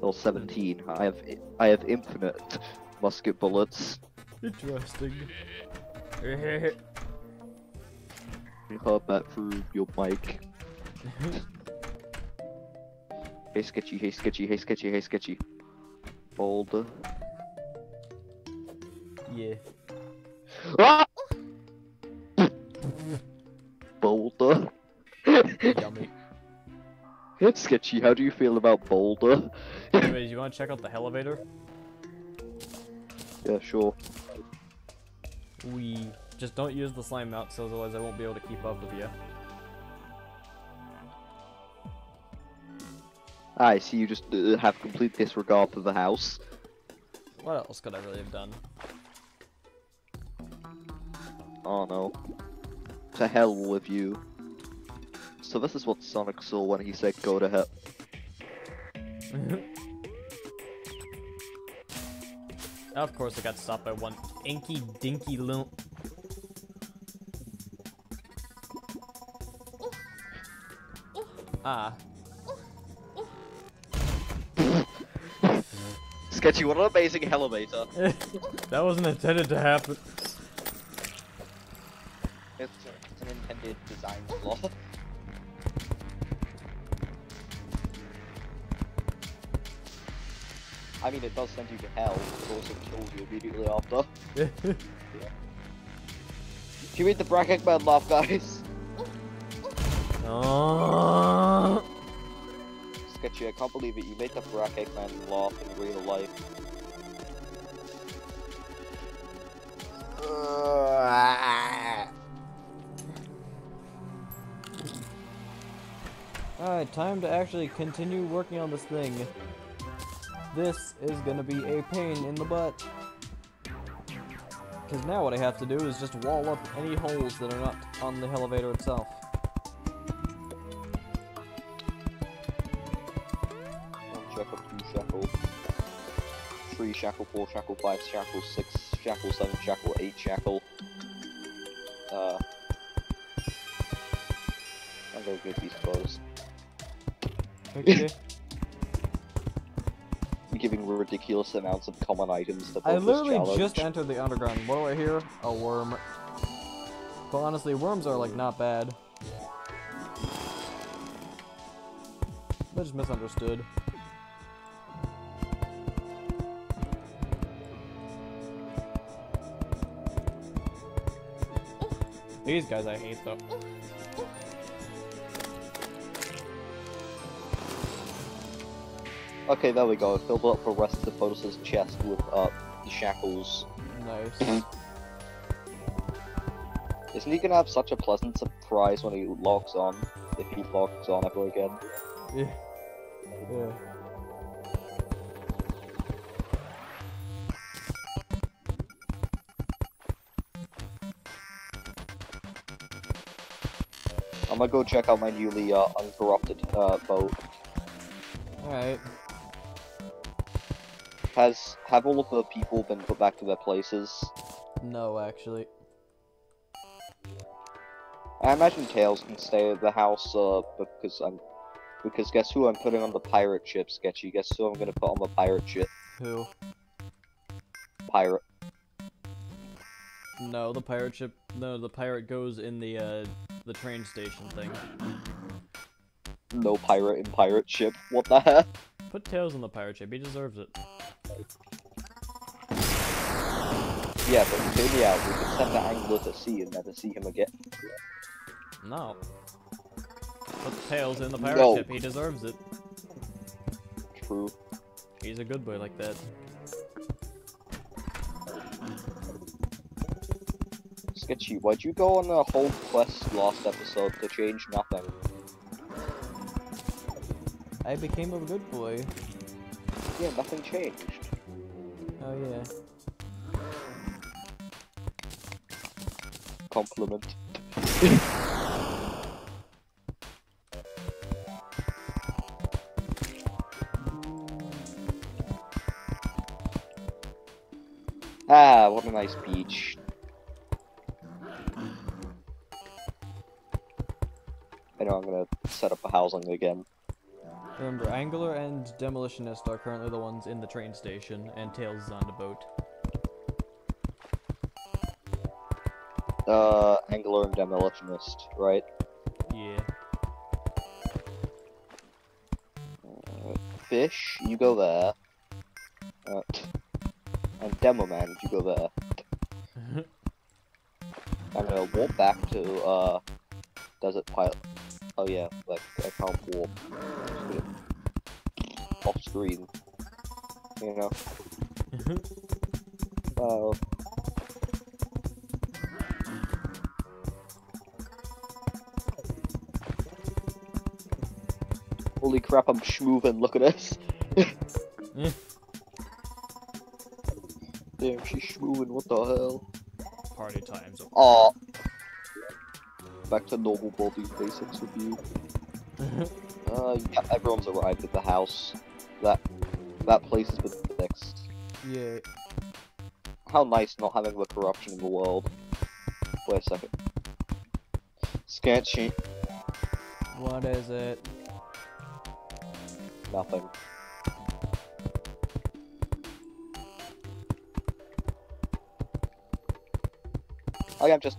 Or seventeen. I have I- I have infinite musket bullets. Interesting. You heard that through your mic. <laughs> Hey sketchy, hey sketchy, hey sketchy, hey sketchy. Boulder. yeah. Ah! It's sketchy, how do you feel about Boulder? Anyways, you want to check out the elevator? yeah, sure. We just don't use the slime mount, so otherwise I won't be able to keep up with you. I see you just uh, have complete disregard for the house. What else could I really have done? Oh no. To hell with you. So this is what Sonic saw when he said go to hell. Of course, I got stopped by one inky dinky little. Ah, Sketchy, what an amazing elevator. <laughs> that wasn't intended to happen. I mean, it does send you to hell, but it also kills you immediately after. <laughs> Can you read the Bracket Man laugh, guys? oh. <laughs> Sketchy, I can't believe it. You made the Bracket Man laugh in real life. Alright, time to actually continue working on this thing. This is gonna be a pain in the butt. Because now what I have to do is just wall up any holes that are not on the elevator itself. One shackle, two shackle, three shackle, four shackle, five shackle, six shackle, seven shackle, eight shackle. Uh, I'm gonna get these clothes. Okay. <laughs> I'm ridiculous amounts of common items to I both this literally just entered the underground. What do I hear? A worm. But honestly, worms are like not bad. They're just misunderstood. These guys I hate though. Okay, there we go. Filled up the rest of the Photos' chest with uh, the shackles. Nice. Isn't he gonna have such a pleasant surprise when he logs on? If he logs on ever again? yeah. Yeah. I'm gonna go check out my newly uh, uncorrupted uh, boat. Alright. Has have all of the people been put back to their places? No, actually. I imagine Tails can stay at the house uh, because I'm because guess who I'm putting on the pirate ship, Sketchy? Guess who I'm gonna put on the pirate ship? Who? Pirate. No, the pirate ship. No, the pirate goes in the uh, the train station thing. No pirate in pirate ship. What the heck? Put Tails on the pirate ship. He deserves it. Yeah, but hear me out. We could send the angler to sea and never see him again. No. Put the Tails in the pirate No. ship. He deserves it. True. He's a good boy like that. Sketchy, why'd you go on a whole quest last episode to change nothing? I became a good boy. Yeah, nothing changed. Oh yeah. Compliment. <laughs> ah, what a nice beach. I know I'm gonna set up a housing again. Remember, Angler and Demolitionist are currently the ones in the train station, and Tails is on the boat. Uh, Angler and Demolitionist, right? Yeah. Uh, Fish, you go there. Uh, and Demo Man, you go there. I'm gonna warp back to, uh, Desert Pylon. Oh yeah, like, I can't warp. Off screen. You know? Oh. Holy crap, I'm schmoovin', look at this. Eh. Damn, she's schmoovin', what the hell? Party times. Aw. Back to normal body basics with you. Uh, yeah, everyone's arrived at the house. That that place has been fixed. yeah. how nice not having the corruption in the world. Wait a second. Scant sheet. What is it? Nothing. Okay, I'm just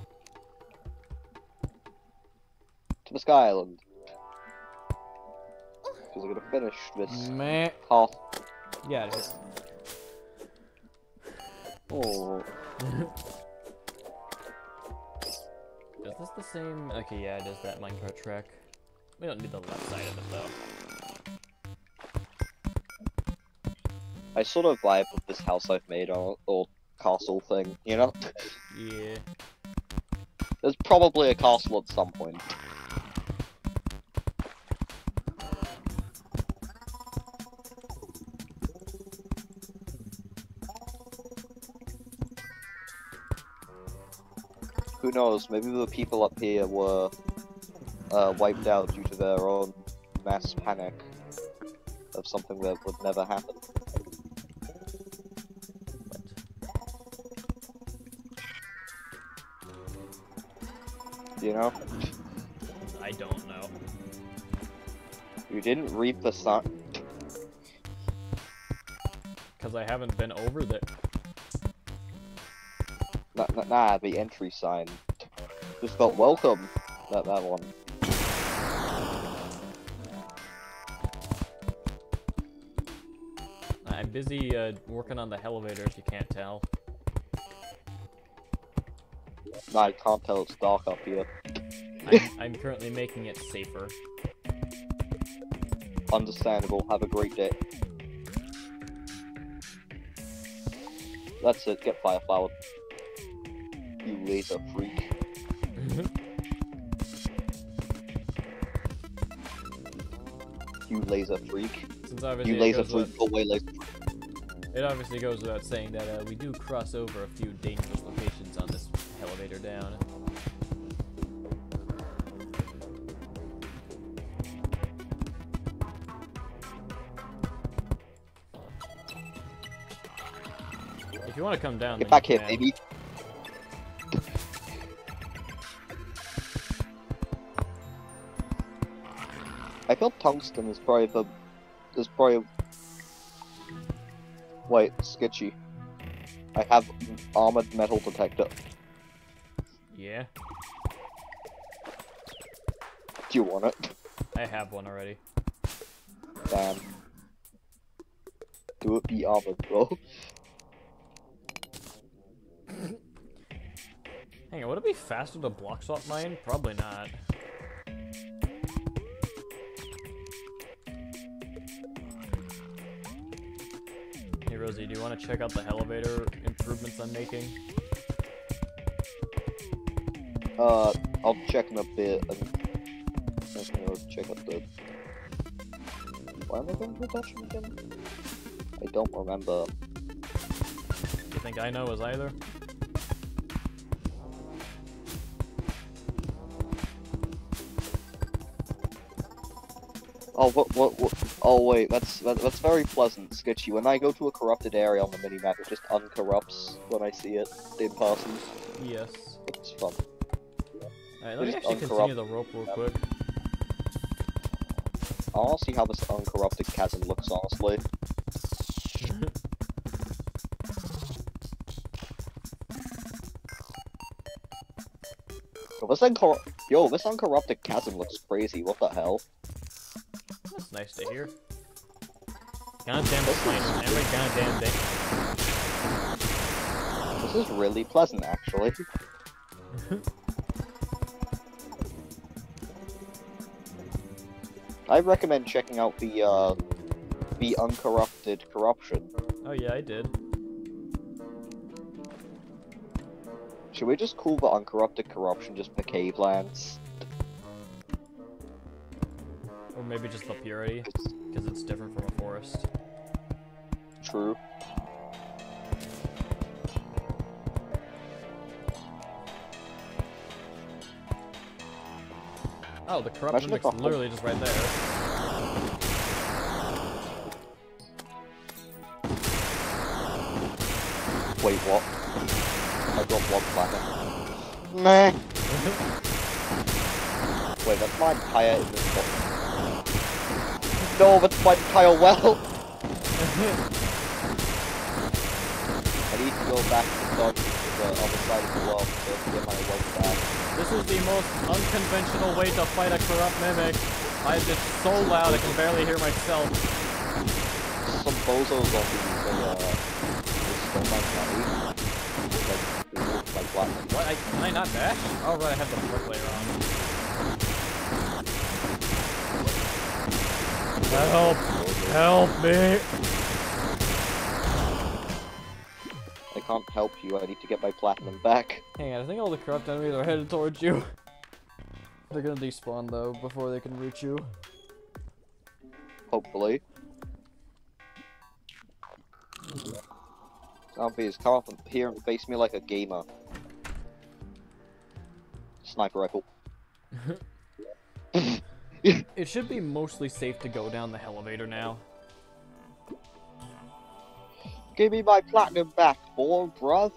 Sky Island because I'm gonna finish this Meh. half. Yeah, it is. Oh, Is this the same? Okay, yeah, it is that minecart track. We don't need the left side of it though. I sort of vibe with this house I've made or, or castle thing. You know, Yeah. there's probably a castle at some point. Knows? Maybe the people up here were uh, wiped out due to their own mass panic of something that would never happen. You know, I don't know. you didn't reap the sun. Cause I haven't been over there. Nah, nah, nah, the entry sign. Just felt welcome. That that one. I'm busy uh, working on the elevator if you can't tell. I can't tell it's dark up here. I'm, <laughs> I'm currently making it safer. Understandable. Have a great day. That's it. Get fire flowered. You laser freak. You laser freak. Since obviously You it laser freak. without, away, laser. it obviously goes without saying that uh, we do cross over a few dangerous locations on this elevator down. If you want to come down, Get back here, baby. Feel tungsten is probably the is probably wait sketchy. I have armored metal detector. Yeah, Do you want it? I have one already. Damn. Do it be armored, bro. <laughs> Hang on, would it be faster to block swap mine? Probably not. Do you want to check out the elevator improvements I'm making? Uh, I'll check in a bit. I'm gonna check out the. Why am I going to touch him again? I don't remember. You think I know as either? Oh, what, what, what? Oh, wait, that's that, that's very pleasant, sketchy. When I go to a corrupted area on the minimap, it just uncorrupts when I see it in person. Yes. It's fun. Alright, let me actually continue the rope real quick. I want to see how this uncorrupted chasm looks, honestly. <laughs> Yo, this, uncor- Yo, this uncorrupted chasm looks crazy. What the hell? Nice to hear. Goddamn spider, every goddamn day. This is really pleasant, actually. <laughs> I recommend checking out the uh, the uncorrupted corruption. Oh yeah, I did. Should we just call the uncorrupted corruption just the cave lands? Maybe just the purity, because it's different from a forest. true. Oh, the corruption if mix a whole- literally just right there. Wait, what? I dropped one platinum. Meh. Wait, that's my entire in this box. No, that's my entire well. <laughs> I need to go back to the dodge to the other side of the world to get my wealth back. This is the most unconventional way to fight a corrupt mimic. I it's so loud I can barely hear myself. Some bozo zombies, they, uh, they stole my money. Like, they took. What? I, can I not dash? Oh right, I have the brick layer on. Help! Help me! I can't help you, I need to get my platinum back. Hang on, I think all the corrupt enemies are headed towards you. <laughs> They're gonna despawn though before they can reach you. Hopefully. Zombies, come up here and face me like a gamer. Sniper rifle. <laughs> <laughs> It should be mostly safe to go down the elevator now. Give me my platinum back, boy, bruv.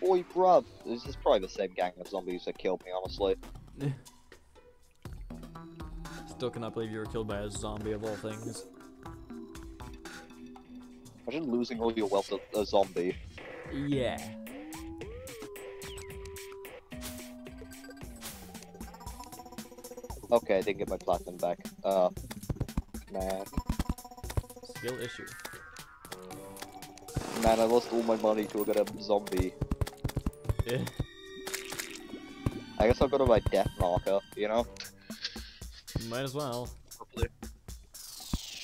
Boy, bruv. This is probably the same gang of zombies that killed me, honestly. <laughs> Still cannot believe you were killed by a zombie of all things. Imagine losing all your wealth to a zombie. Yeah. Okay, I didn't get my platinum back. Uh, man. Skill issue. Man, I lost all my money to a goddamn zombie. Eh. <laughs> I guess I'll go to my death marker, you know? Might as well. Hopefully.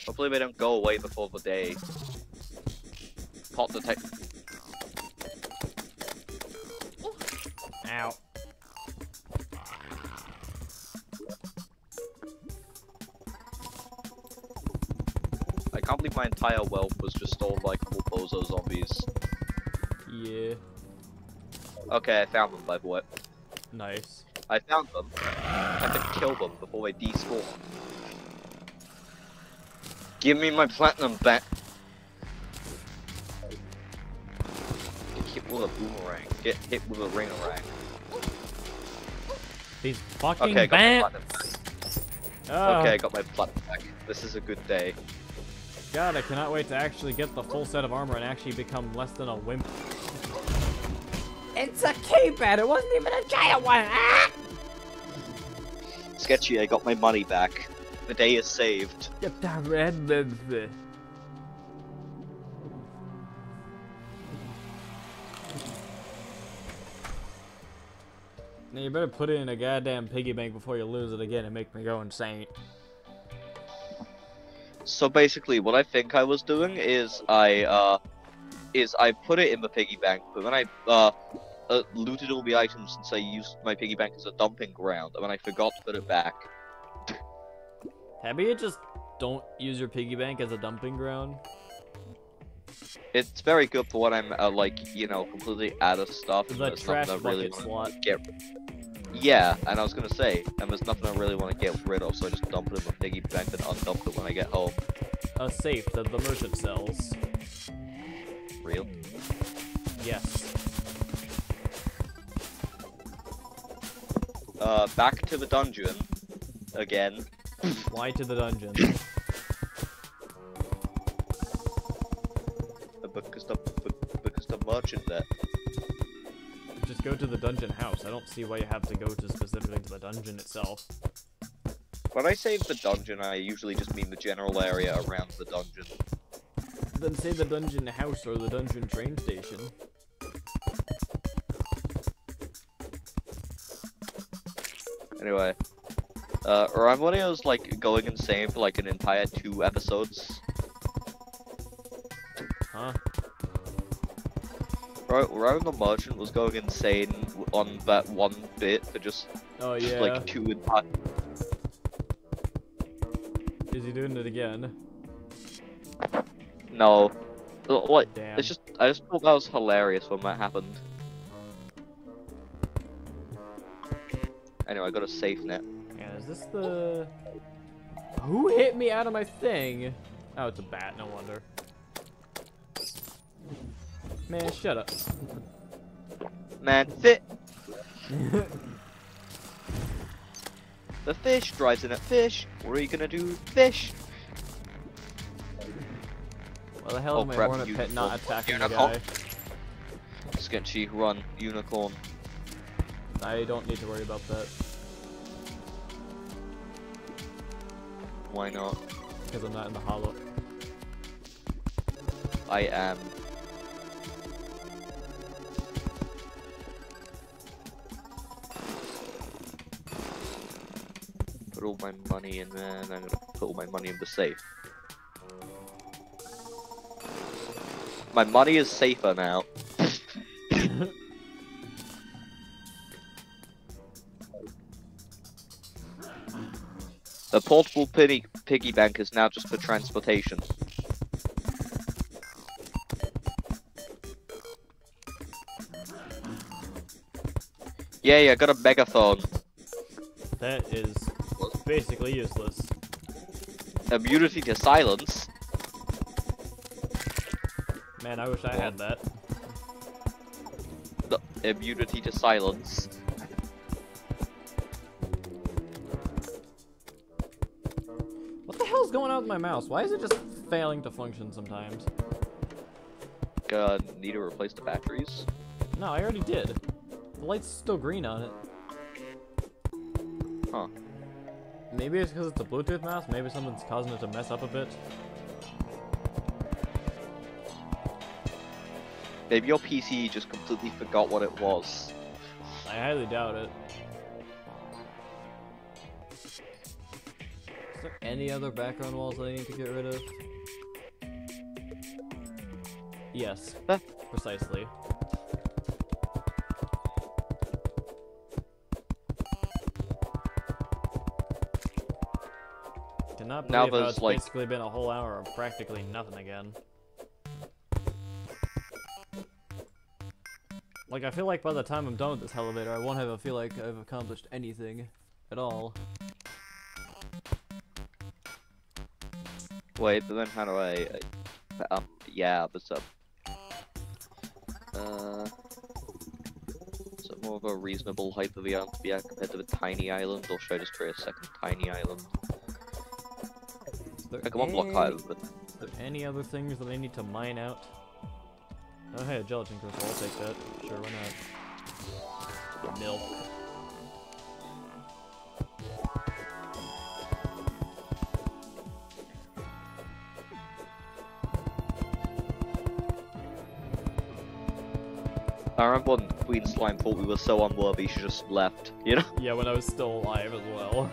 Hopefully they don't go away before the day. Pop the tech. Ow. My entire wealth was just stolen by couple bozo zombies. Yeah. Okay, I found them by the way. Nice. I found them. I to kill them before they despawn. Give me my platinum back. Get hit with a boomerang. Get hit with a ringarang. These fucking Okay, got my bats. platinum back. Oh, Okay, I got my platinum back. This is a good day. God, I cannot wait to actually get the full set of armor and actually become less than a wimp. It's a keypad. It wasn't even a giant one. Ah! Sketchy, I got my money back. The day is saved. Get that red baby. Now you better put it in a goddamn piggy bank before you lose it again and make me go insane. So basically, what I think I was doing is I uh, is I put it in the piggy bank, but then I uh, uh looted all the items since I used my piggy bank as a dumping ground, and then I forgot to put it back. Maybe you just don't use your piggy bank as a dumping ground. It's very good for when I'm uh, like you know completely out of stuff. It's and a trash really bucket wanna slot. Get. Yeah, and I was gonna say, and there's nothing I really want to get rid of, so I just dump it in the piggy bank and undump it when I get home. A safe that the merchant sells. Real. Yes. Uh, back to the dungeon again. Why to the dungeon? <laughs> the dungeon house. I don't see why you have to go to specifically to the dungeon itself. When I say the dungeon, I usually just mean the general area around the dungeon. Then say the dungeon house or the dungeon train station. Anyway, uh, was like going insane for like an entire two episodes? Huh? Right, right the merchant was going insane on that one bit for just Oh yeah. like two entire. Is he doing it again? No, what? Damn. It's just I just thought that was hilarious when that happened. Anyway, I got a safe net. Yeah, is this the... Who hit me out of my thing? Oh, it's a bat, no wonder. Man, shut up. Man, fit. The fish drives in a fish. What are you gonna do, fish? Why the hell Oh, my crap, hornet pet not unicorn. attacking the guy? Sketchy, run, unicorn. I don't need to worry about that. Why not? Because I'm not in the hollow. I am. Money and I'm gonna put all my money in the safe. My money is safer now. <laughs> The portable piggy, piggy bank is now just for transportation. Yay, I got a megaphone. That is basically useless. Immunity to silence. Man, I wish I had that. The immunity to silence. What the hell's going on with my mouse? Why is it just failing to function sometimes? Uh, need to replace the batteries. No, I already did. The light's still green on it. Maybe it's because it's a Bluetooth mouse. Maybe something's causing it to mess up a bit. Maybe your PC just completely forgot what it was. I highly doubt it. Is there any other background walls that I need to get rid of? Yes, precisely. Cannot Now believe how it's like- basically been a whole hour of practically nothing again. Like, I feel like by the time I'm done with this elevator, I won't have a feel like I've accomplished anything at all. Wait, but then how do I? Uh, um, yeah, but up? uh, is it more of a reasonable height of the island to be at compared to the tiny island, or should I just try a second tiny island? Is there Like one block any- higher, but any other things that I need to mine out? Oh hey, a gelatin crystal, I'll take that. Sure, why not? Milk. I remember when Queen Slime thought we were so unworthy, she just left. You know, Yeah, when I was still alive as well.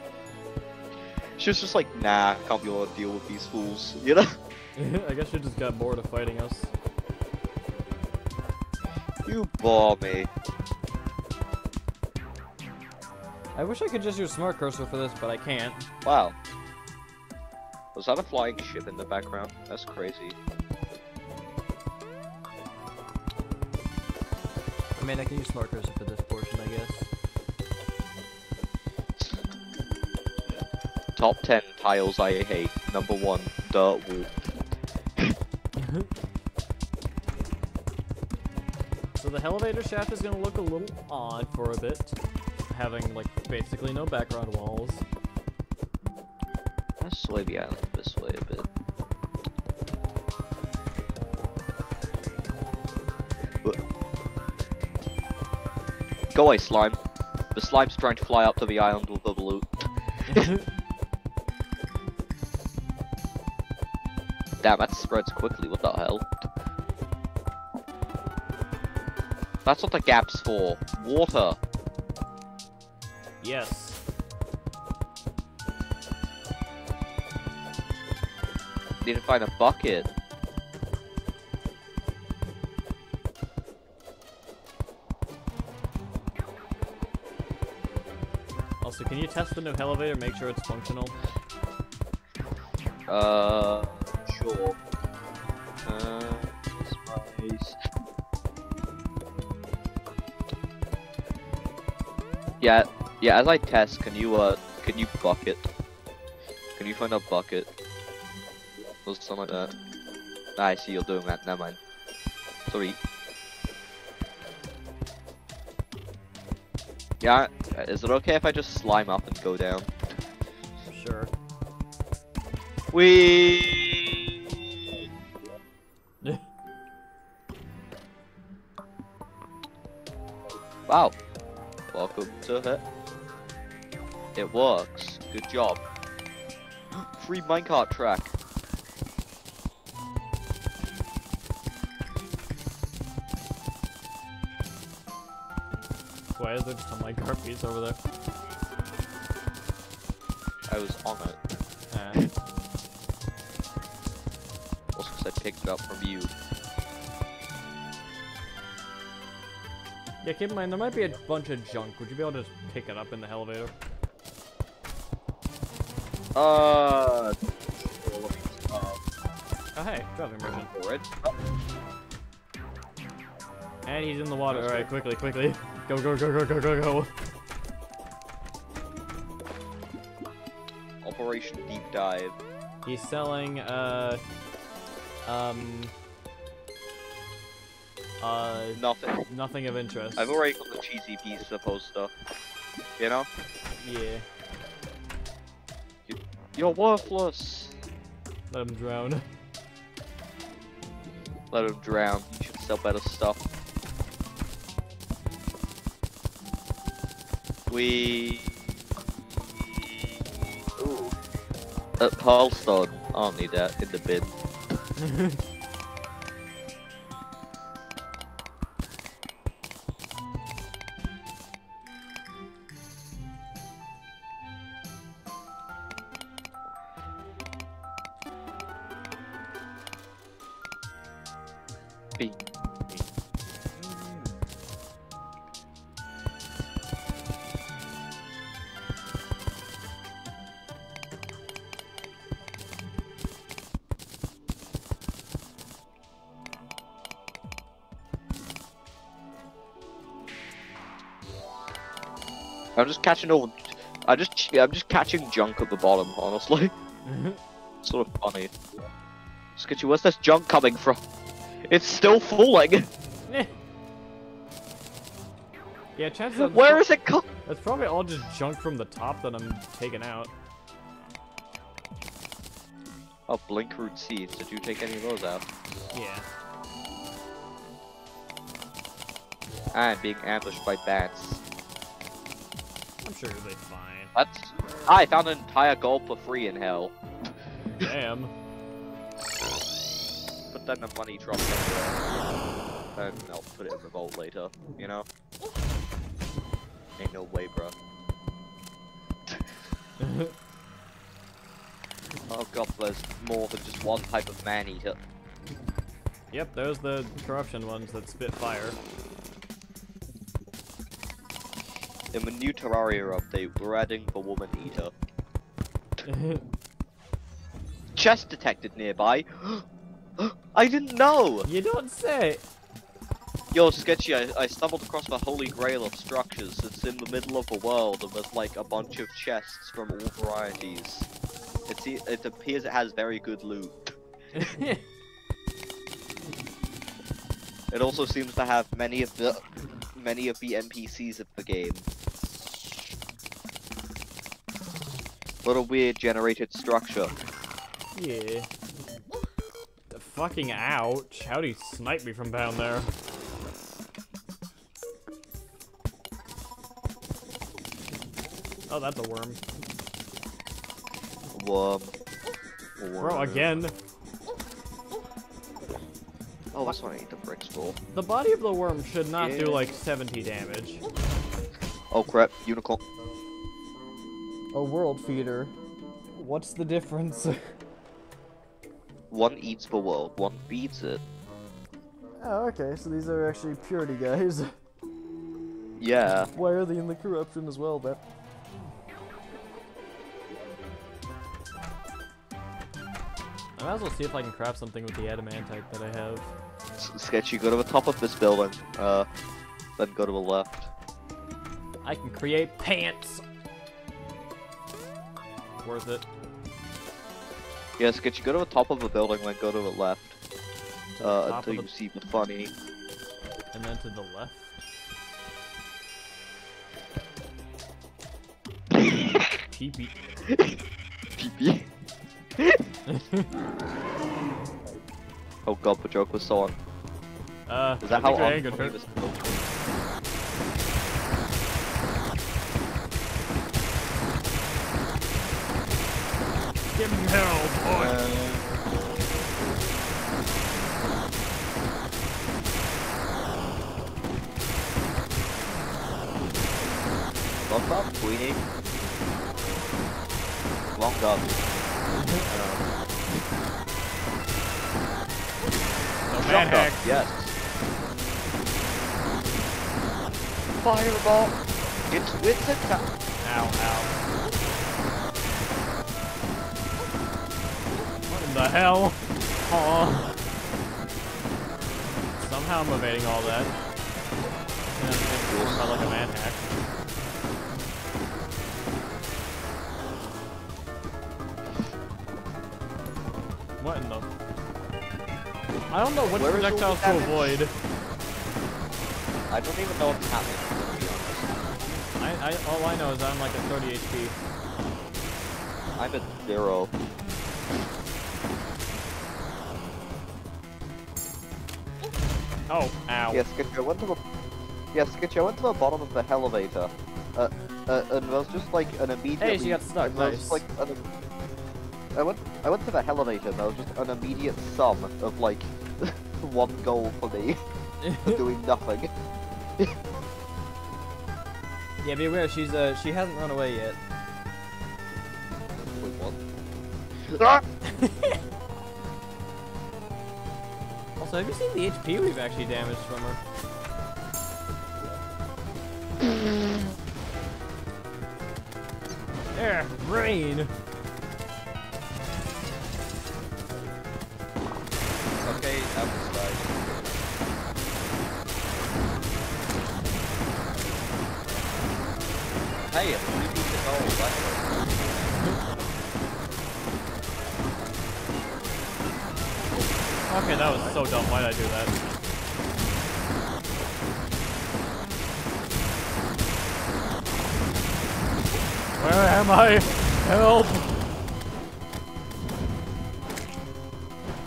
She was just like, nah, can't be able to deal with these fools. You know, <laughs> <laughs> I guess she just got bored of fighting us. you bore me. I wish I could just use smart cursor for this, but I can't. Wow. Was that a flying ship in the background? That's crazy. I mean, I can use smart cursor for this portion, Top 10 tiles I hate. Number 1, dirt wall. <laughs> So the elevator shaft is gonna look a little odd for a bit, having like basically no background walls. Let's sway the island this way a bit. Go away, slime. The slime's trying to fly up to the island with the loot. <laughs> <laughs> Damn, that spreads quickly, what the hell? That's what the gap's for. Water. yes. Need to find a bucket. Also, can you test the new elevator, make sure it's functional? Uh, uh. Yeah, yeah. As I test, can you uh, can you bucket? Can you find a bucket? Or something like that. Ah, I see you're doing that. Never mind. Sorry. Yeah, is it okay if I just slime up and go down? Sure. We. Wow. Welcome to it. It works. Good job. Free minecart track. Why is there just a minecart piece over there? I was on it. Ah. <laughs> Also, 'cause I picked it up from you. Yeah, keep in mind, there might be a bunch of junk. Would you be able to just pick it up in the elevator? Uh. Oh, hey, driving merchant. Alright. And he's in the water. Alright, quickly, quickly. <laughs> Go, go, go, go, go, go, go. Operation Deep Dive. He's selling, uh... Um... Uh... Nothing. Nothing of interest. I've already got the cheesy piece of poster. You know? Yeah. You're worthless. Let him drown. Let him drown. You should sell better stuff. We. Ooh. Uh, Pearlstone. I don't need that in the bin. <laughs> I'm just catching all. I just yeah, I'm just catching junk at the bottom, honestly. <laughs> sort of funny. Sketchy, where's this junk coming from? It's still falling. <laughs> yeah, chances are Where is it coming? That's probably all just junk from the top that I'm taking out. Oh, Blinkroot seeds. Did you take any of those out? Yeah. And being ambushed by bats. Sure you'll be fine. That's. I found an entire gold for free in hell. Damn. But then the money dropped everywhere. And I'll put it in the vault later, you know? Ain't no way, bro. <laughs> Oh god, there's more than just one type of man-eater. yep, those the corruption ones that spit fire. In the new Terraria update, we're adding the woman-eater. <laughs> Chest detected nearby. <gasps> I didn't know! you don't say. Yo, Sketchy, I, I stumbled across the holy grail of structures. It's in the middle of the world, and there's like a bunch of chests from all varieties. It's, it appears it has very good loot. <laughs> It also seems to have many of the many of the NPCs of the game. What a weird generated structure. yeah. The fucking ouch. How'd he snipe me from down there? Oh, that's a worm. Worm. Bro, again. Oh, that's what I need the bricks for. The body of the worm should not do like 70 damage. Oh crap, unicorn. A world feeder. What's the difference? <laughs> One eats the world, one feeds it. oh, okay, so these are actually purity guys. <laughs> Yeah. Why are they in the corruption as well, then? I might as well see if I can craft something with the adamantite that I have. S- Sketchy, go to the top of this building. Uh, then go to the left. I can create pants! worth it. Yes, get you go to the top of a building, then go to the left. To uh, until you the... see the funny. And then to the left? TP. TP. <laughs> oh god, the joke was so on. Uh, Is that I how this? It's it's a ta- Ow, ow. What in the hell? Aw. Somehow I'm evading all that. And I'm getting formed by like a man hack. What in the? I don't know which Where projectiles to avoid. I don't even know what's happening, to be honest. I, all I know is I'm like at 30 HP. I'm at zero. Oh, ow. Yes, Skitch, I went to the... Yes, Skitch, I went to the bottom of the elevator. Uh, uh, and there was just like an immediate... Hey, she got stuck, there was like an... I went, I went to the elevator and there was just an immediate sum of like <laughs> one goal for me <laughs> for doing nothing. <laughs> yeah, be aware, she's uh, she hasn't run away yet. Wait, what? Ah! <laughs> Also, have you seen the HP we've actually damaged from her? <laughs> There, rain. Why did I do that? Where am I? Help!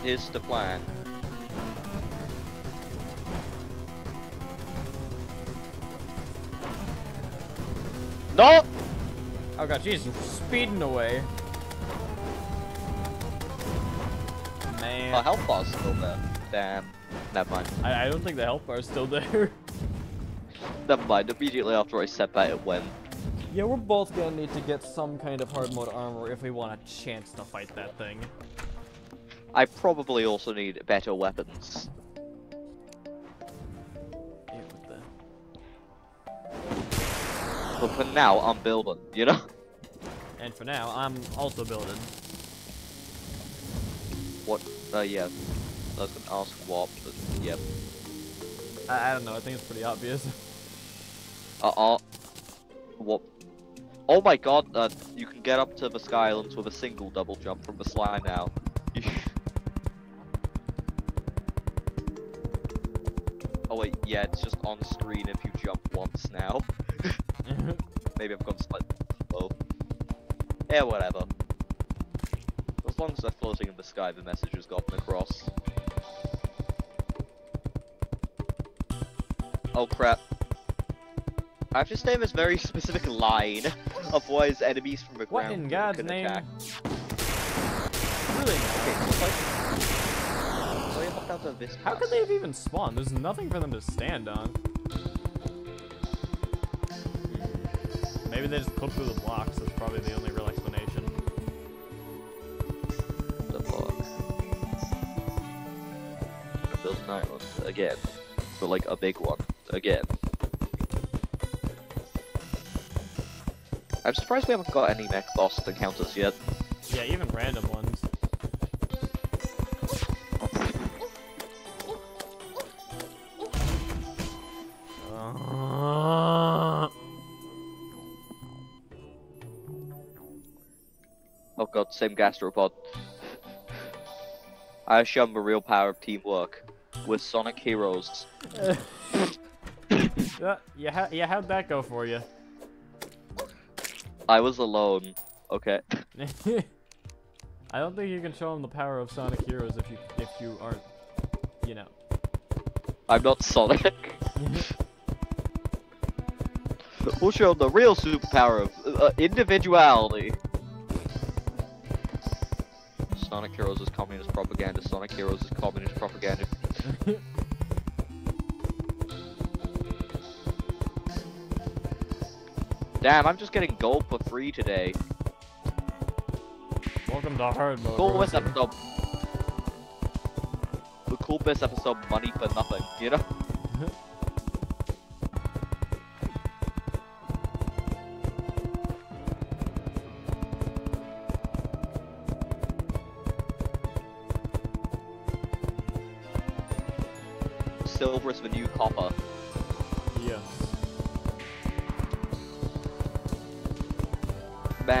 Here's the plan. No! Oh god, she's speeding away. Man. My health bar's still there. Damn. Never mind. I, I don't think the health bar is still <laughs> there. Never mind. Immediately after I said that, it went. yeah, we're both gonna need to get some kind of hard mode armor if we want a chance to fight that thing. I probably also need better weapons. Yeah, what the... But for now, I'm building, you know? And for now, I'm also building. What? Uh, yeah. I was gonna ask what, but yeah. I, I don't know, I think it's pretty obvious. <laughs> Uh, uh, what? Oh my god, uh, you can get up to the Sky Islands with a single double jump from the slide now. <laughs> oh wait, yeah, it's just on screen if you jump once now. <laughs> Maybe I've gone slightly low. Yeah, whatever. As long as they're floating in the sky, the message has gotten across. Oh crap. I have to stay in this very specific line, <laughs> otherwise enemies from the what ground in God's can name? attack. Really? Okay, so I... So down to this How could they have even spawned? There's nothing for them to stand on. Maybe they just clip through the blocks. That's probably the only real explanation. the fuck? Build an island again, but like a big one again. I'm surprised we haven't got any mech boss encounters yet. Yeah, even random ones. Uh, Oh god, same gastropod. I shun the real power of teamwork. With Sonic Heroes. <laughs> yeah, yeah, how, yeah, how'd that go for you? I was alone. Okay. <laughs> I don't think you can show him the power of Sonic Heroes if you if you aren't, you know. I'm not Sonic. we'll show him the real superpower of uh, individuality. Sonic Heroes is communist propaganda. Sonic Heroes is communist propaganda. <laughs> Damn, I'm just getting gold for free today. Welcome to hard mode. Cool best Rosie. episode. The cool best episode, money for nothing, you know?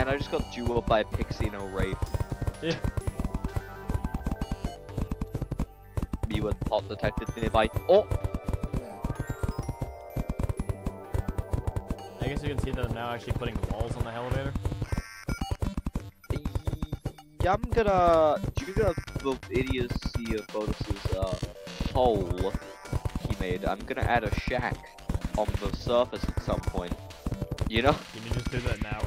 I just got dueled by a pixie and a. Yeah. Me with pot detected nearby. Oh! I guess you can see that I'm now actually putting walls on the elevator. Yeah, I'm gonna. To the idiocy of Bodus's uh, hole he made, I'm gonna add a shack on the surface at some point. You know? Can you just do that now?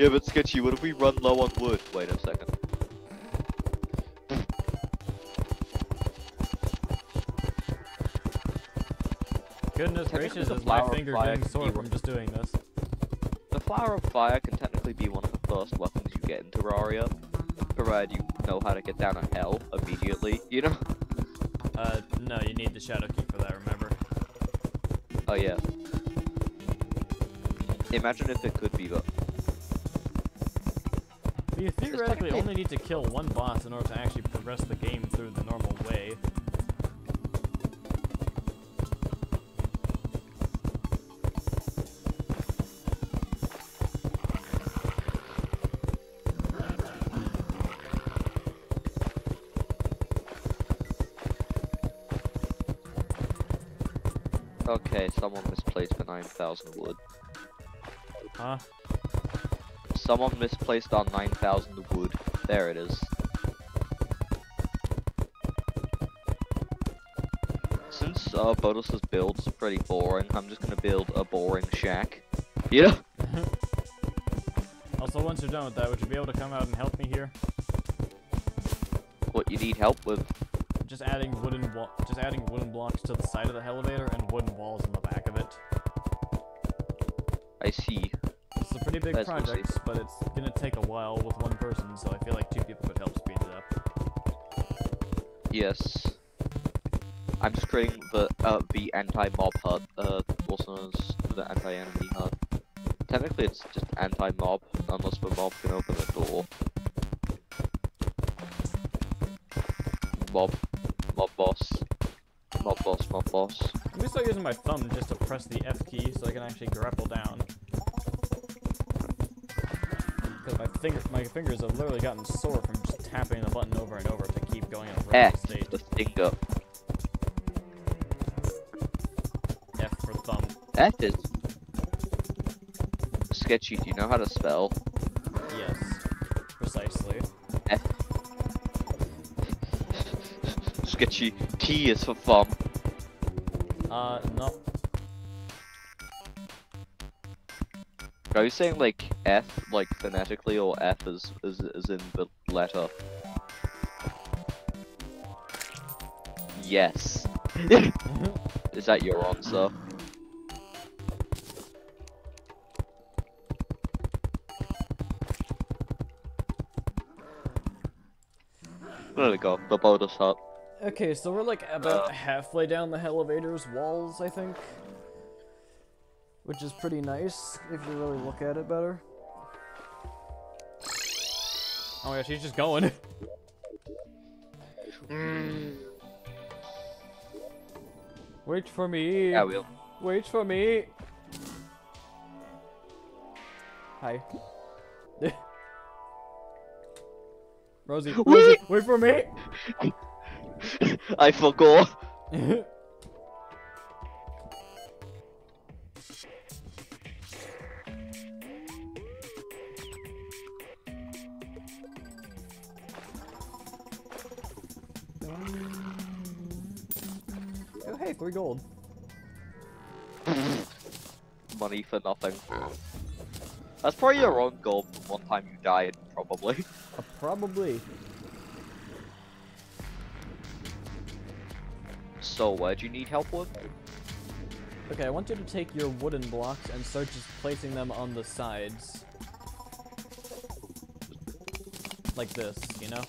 Yeah, but sketchy. What if we run low on wood? Wait a second. Goodness gracious, is my flower of finger fire getting sore be from just doing this? The flower of fire can technically be one of the first weapons you get in Terraria, provided you know how to get down a hell immediately. You know? Uh, no, you need the Shadow Key for that, remember? Oh yeah. Imagine if it could be, but You theoretically only need to kill one boss in order to actually progress the game through the normal way. okay, someone misplaced the 9,000 wood. Huh? Someone misplaced our 9,000 wood. There it is. Since uh, Bodus's build's pretty boring, I'm just gonna build a boring shack. You <laughs> know? Also, once you're done with that, would you be able to come out and help me here? What you need help with? Just adding wooden just adding wooden blocks to the side of the elevator and wooden walls on the back of it. I see. Pretty big Let's go see. project, but it's gonna take a while with one person, so I feel like two people could help speed it up. Yes. I'm just creating the uh, the anti-mob hut, uh, also known as the anti-enemy hut. Technically, it's just anti-mob, unless the mob can open the door. Mob, mob boss, mob boss, mob boss. I'm gonna start using my thumb just to press the F key so I can actually grapple down. My finger, my fingers have literally gotten sore from just tapping the button over and over to keep going in a F, vertical state. the finger. F for thumb. F is sketchy. Do you know how to spell? Yes, precisely. F. sketchy. T is for thumb. Uh, no. Are you saying like F like phonetically or F is is is in the letter? Yes. <laughs> is that your answer? There we go, the bonus hut. Okay, so we're like about uh. halfway down the elevator's walls, I think. Which is pretty nice, if you really look at it better. Oh my gosh, he's just going. <laughs> Hmm. Wait for me. Yeah, we'll. Wait for me. Hi. <laughs> Rosie, Wait! Rosie, wait for me. <laughs> I forgot. Money for nothing. That's probably your own goal from one time you died, probably. <laughs> Uh, probably. So, where do you need help with? Okay, I want you to take your wooden blocks and start just placing them on the sides. Like this, you know?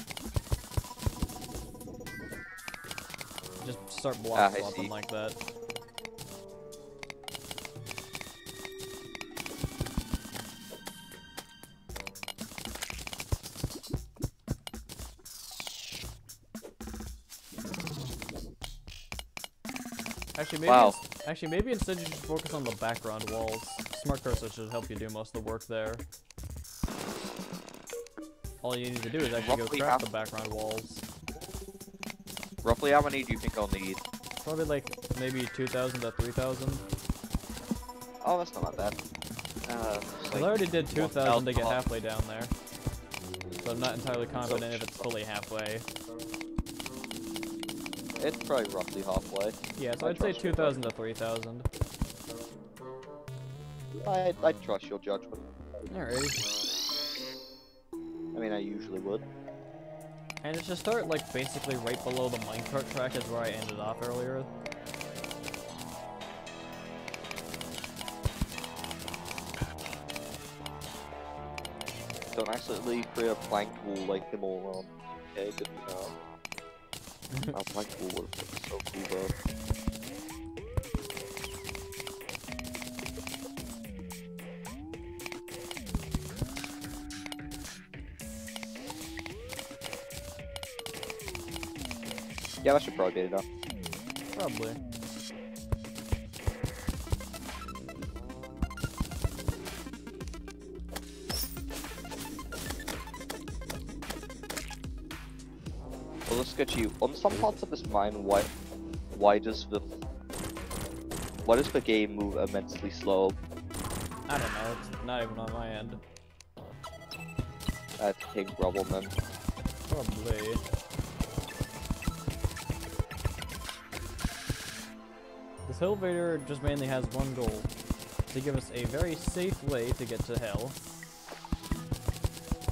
Just start block Ah, swapping like that. Actually, maybe Wow. actually maybe instead you should focus on the background walls. Smart cursor should help you do most of the work there. All you need to do is actually go Roughly craft the background walls. Roughly how many do you think I'll need? Probably like maybe 2,000 to 3,000. Oh, that's not that bad. Uh, it's I already did 2,000 to get halfway down there. So I'm not entirely confident if it's fully halfway. It's probably roughly halfway. Yeah, so I I'd say 2,000 to 3,000. I I trust your judgment. Alright. I mean, I usually would. And it should start like basically right below the minecart track is where I ended off earlier. Don't accidentally create a plank wall like him all around. Okay, good to know. Been so cool though. Yeah, that should probably be enough. Probably. You on some parts of this mine. Why, why does the why does the game move immensely slow? I don't know, it's not even on my end. at King Rubbleman? Probably. This elevator just mainly has one goal. To give us a very safe way to get to hell.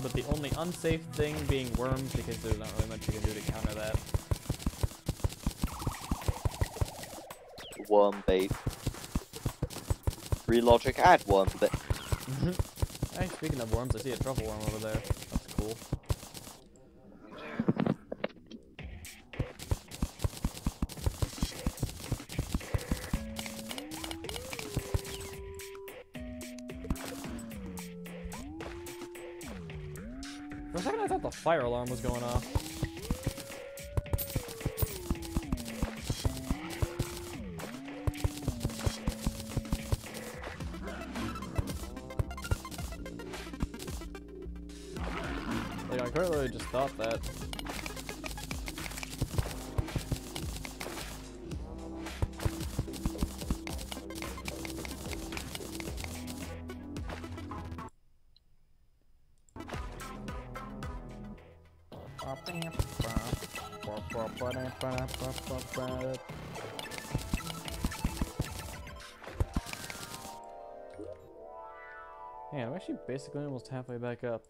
But the only unsafe thing being worms because there's not really much you can do to counter that. Worm bait. Re-Logic add worm bait. <laughs> hey, speaking of worms, I see a truffle worm over there. That's cool. Alarm was going off. Like, I literally just thought that. Actually basically almost halfway back up.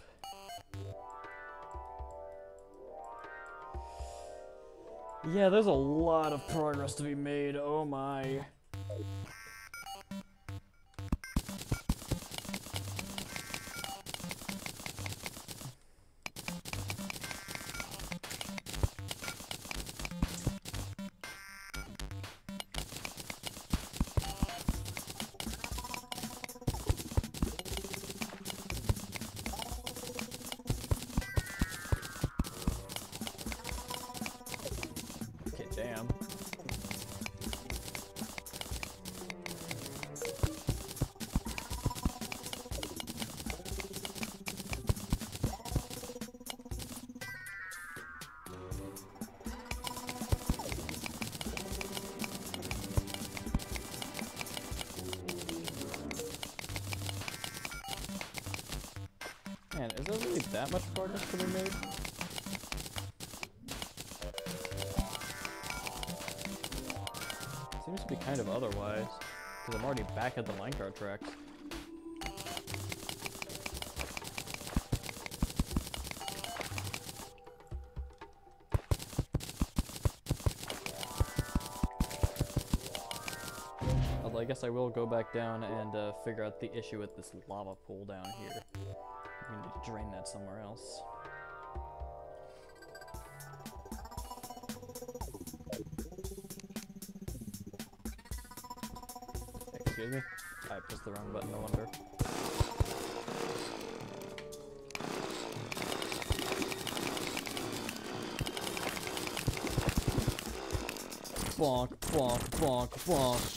Yeah, there's a lot of progress to be made. Oh my. There really that much progress to be made? Seems to be kind of otherwise. Because I'm already back at the minecart tracks. Although I guess I will go back down and uh, figure out the issue with this lava pool down here.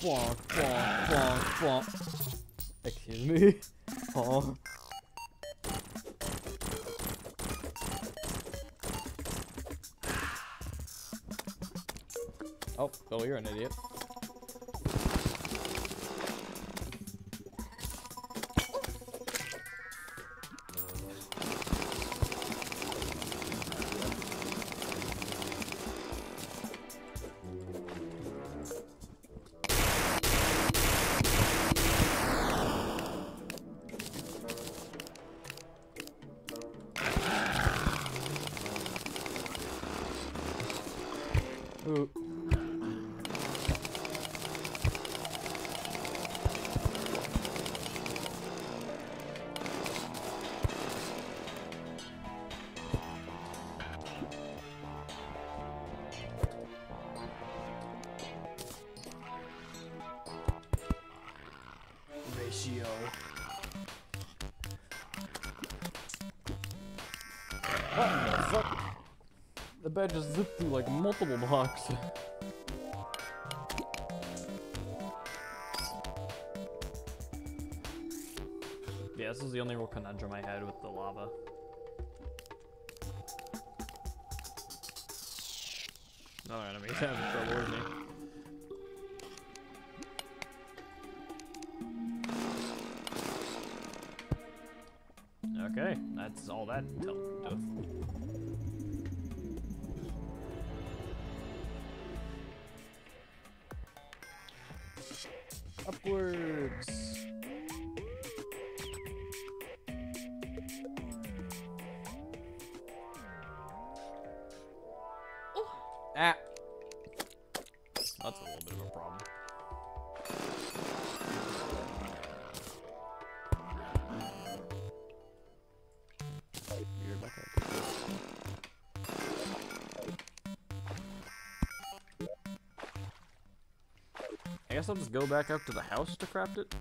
Bonk, bonk, bonk, bonk. Excuse me? <laughs> The bed just zipped through like multiple blocks. yeah, this is the only real conundrum I had with the lava. Another enemy's having trouble, isn't he? Okay, that's all that tell doth. Guess I'll just go back up to the house to craft it.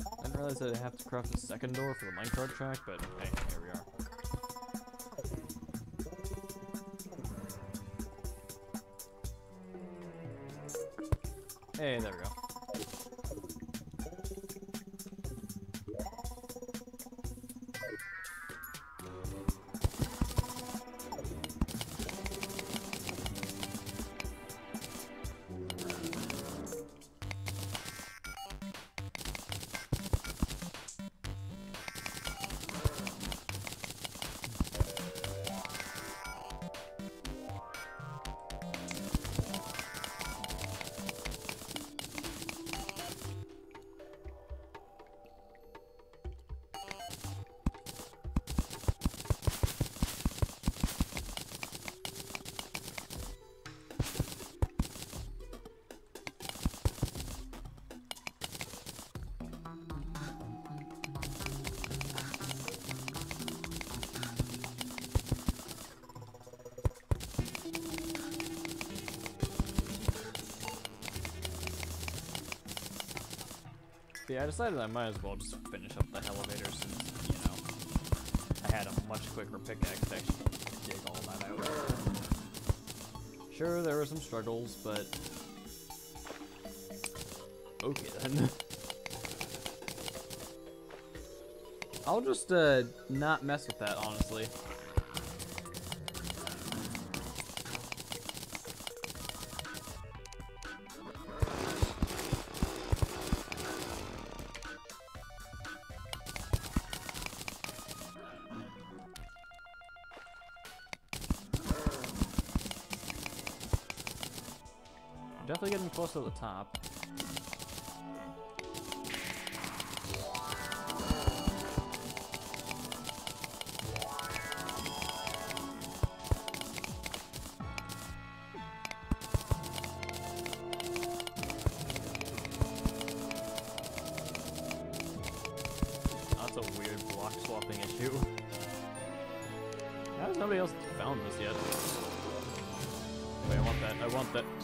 I didn't realize that I have to craft a second door for the minecart track, but. Hey, Yeah, I decided I might as well just finish up the elevator since, you know, I had a much quicker pickaxe to actually dig all that out. Sure, there were some struggles, but... Okay then. <laughs> I'll just, uh, not mess with that, honestly. Close to the top. That's a weird block swapping issue. How has nobody else found this yet? Wait, I want that. I want that.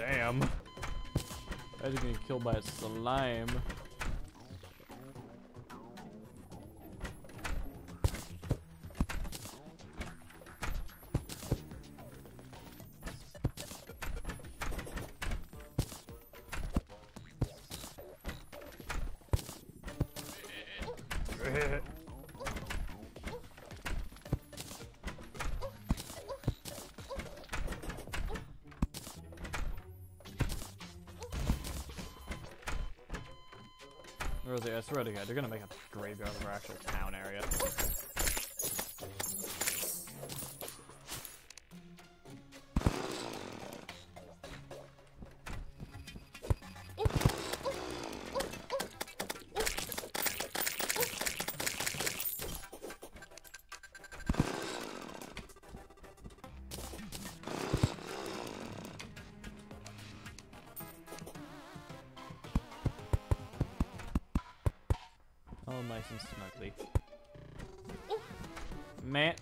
Damn. I was getting killed by a slime. They're gonna make a graveyard of our actual town area. Man,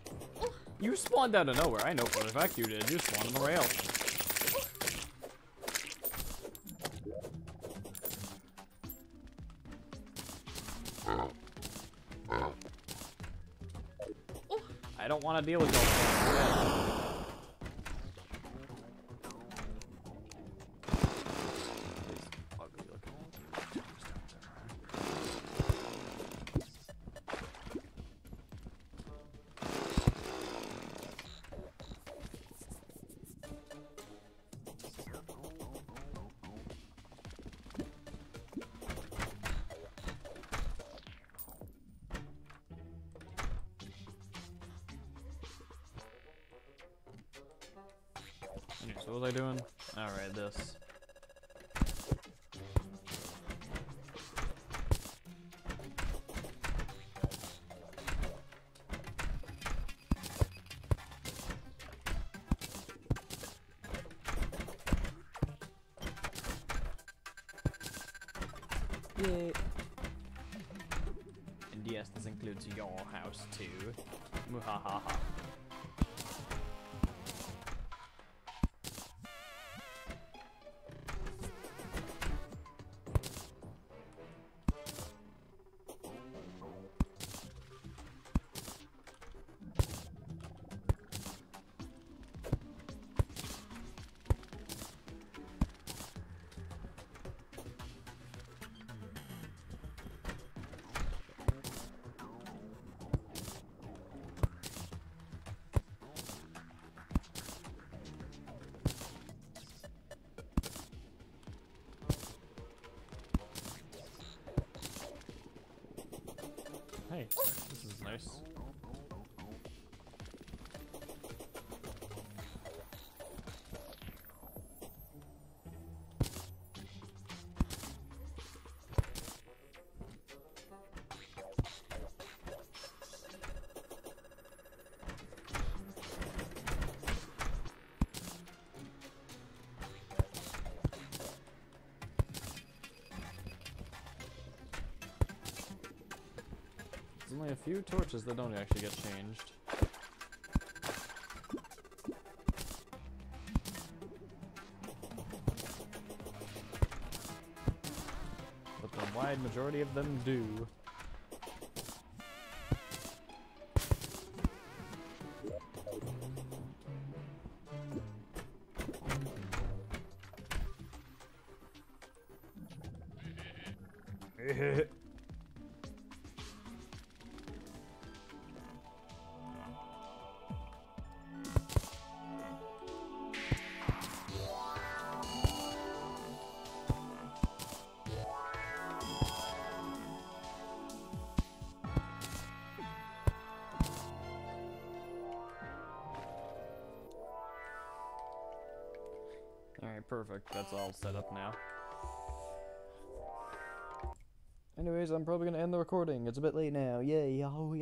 you spawned out of nowhere. I know for a fact you did. You spawned on the rail. I don't want to deal with those. What was I doing? Alright, this. Nice. This is nice. Only a few torches that don't actually get changed. But the wide majority of them do. That's all set up now. Anyways, I'm probably gonna end the recording. It's a bit late now. Yay. Oh,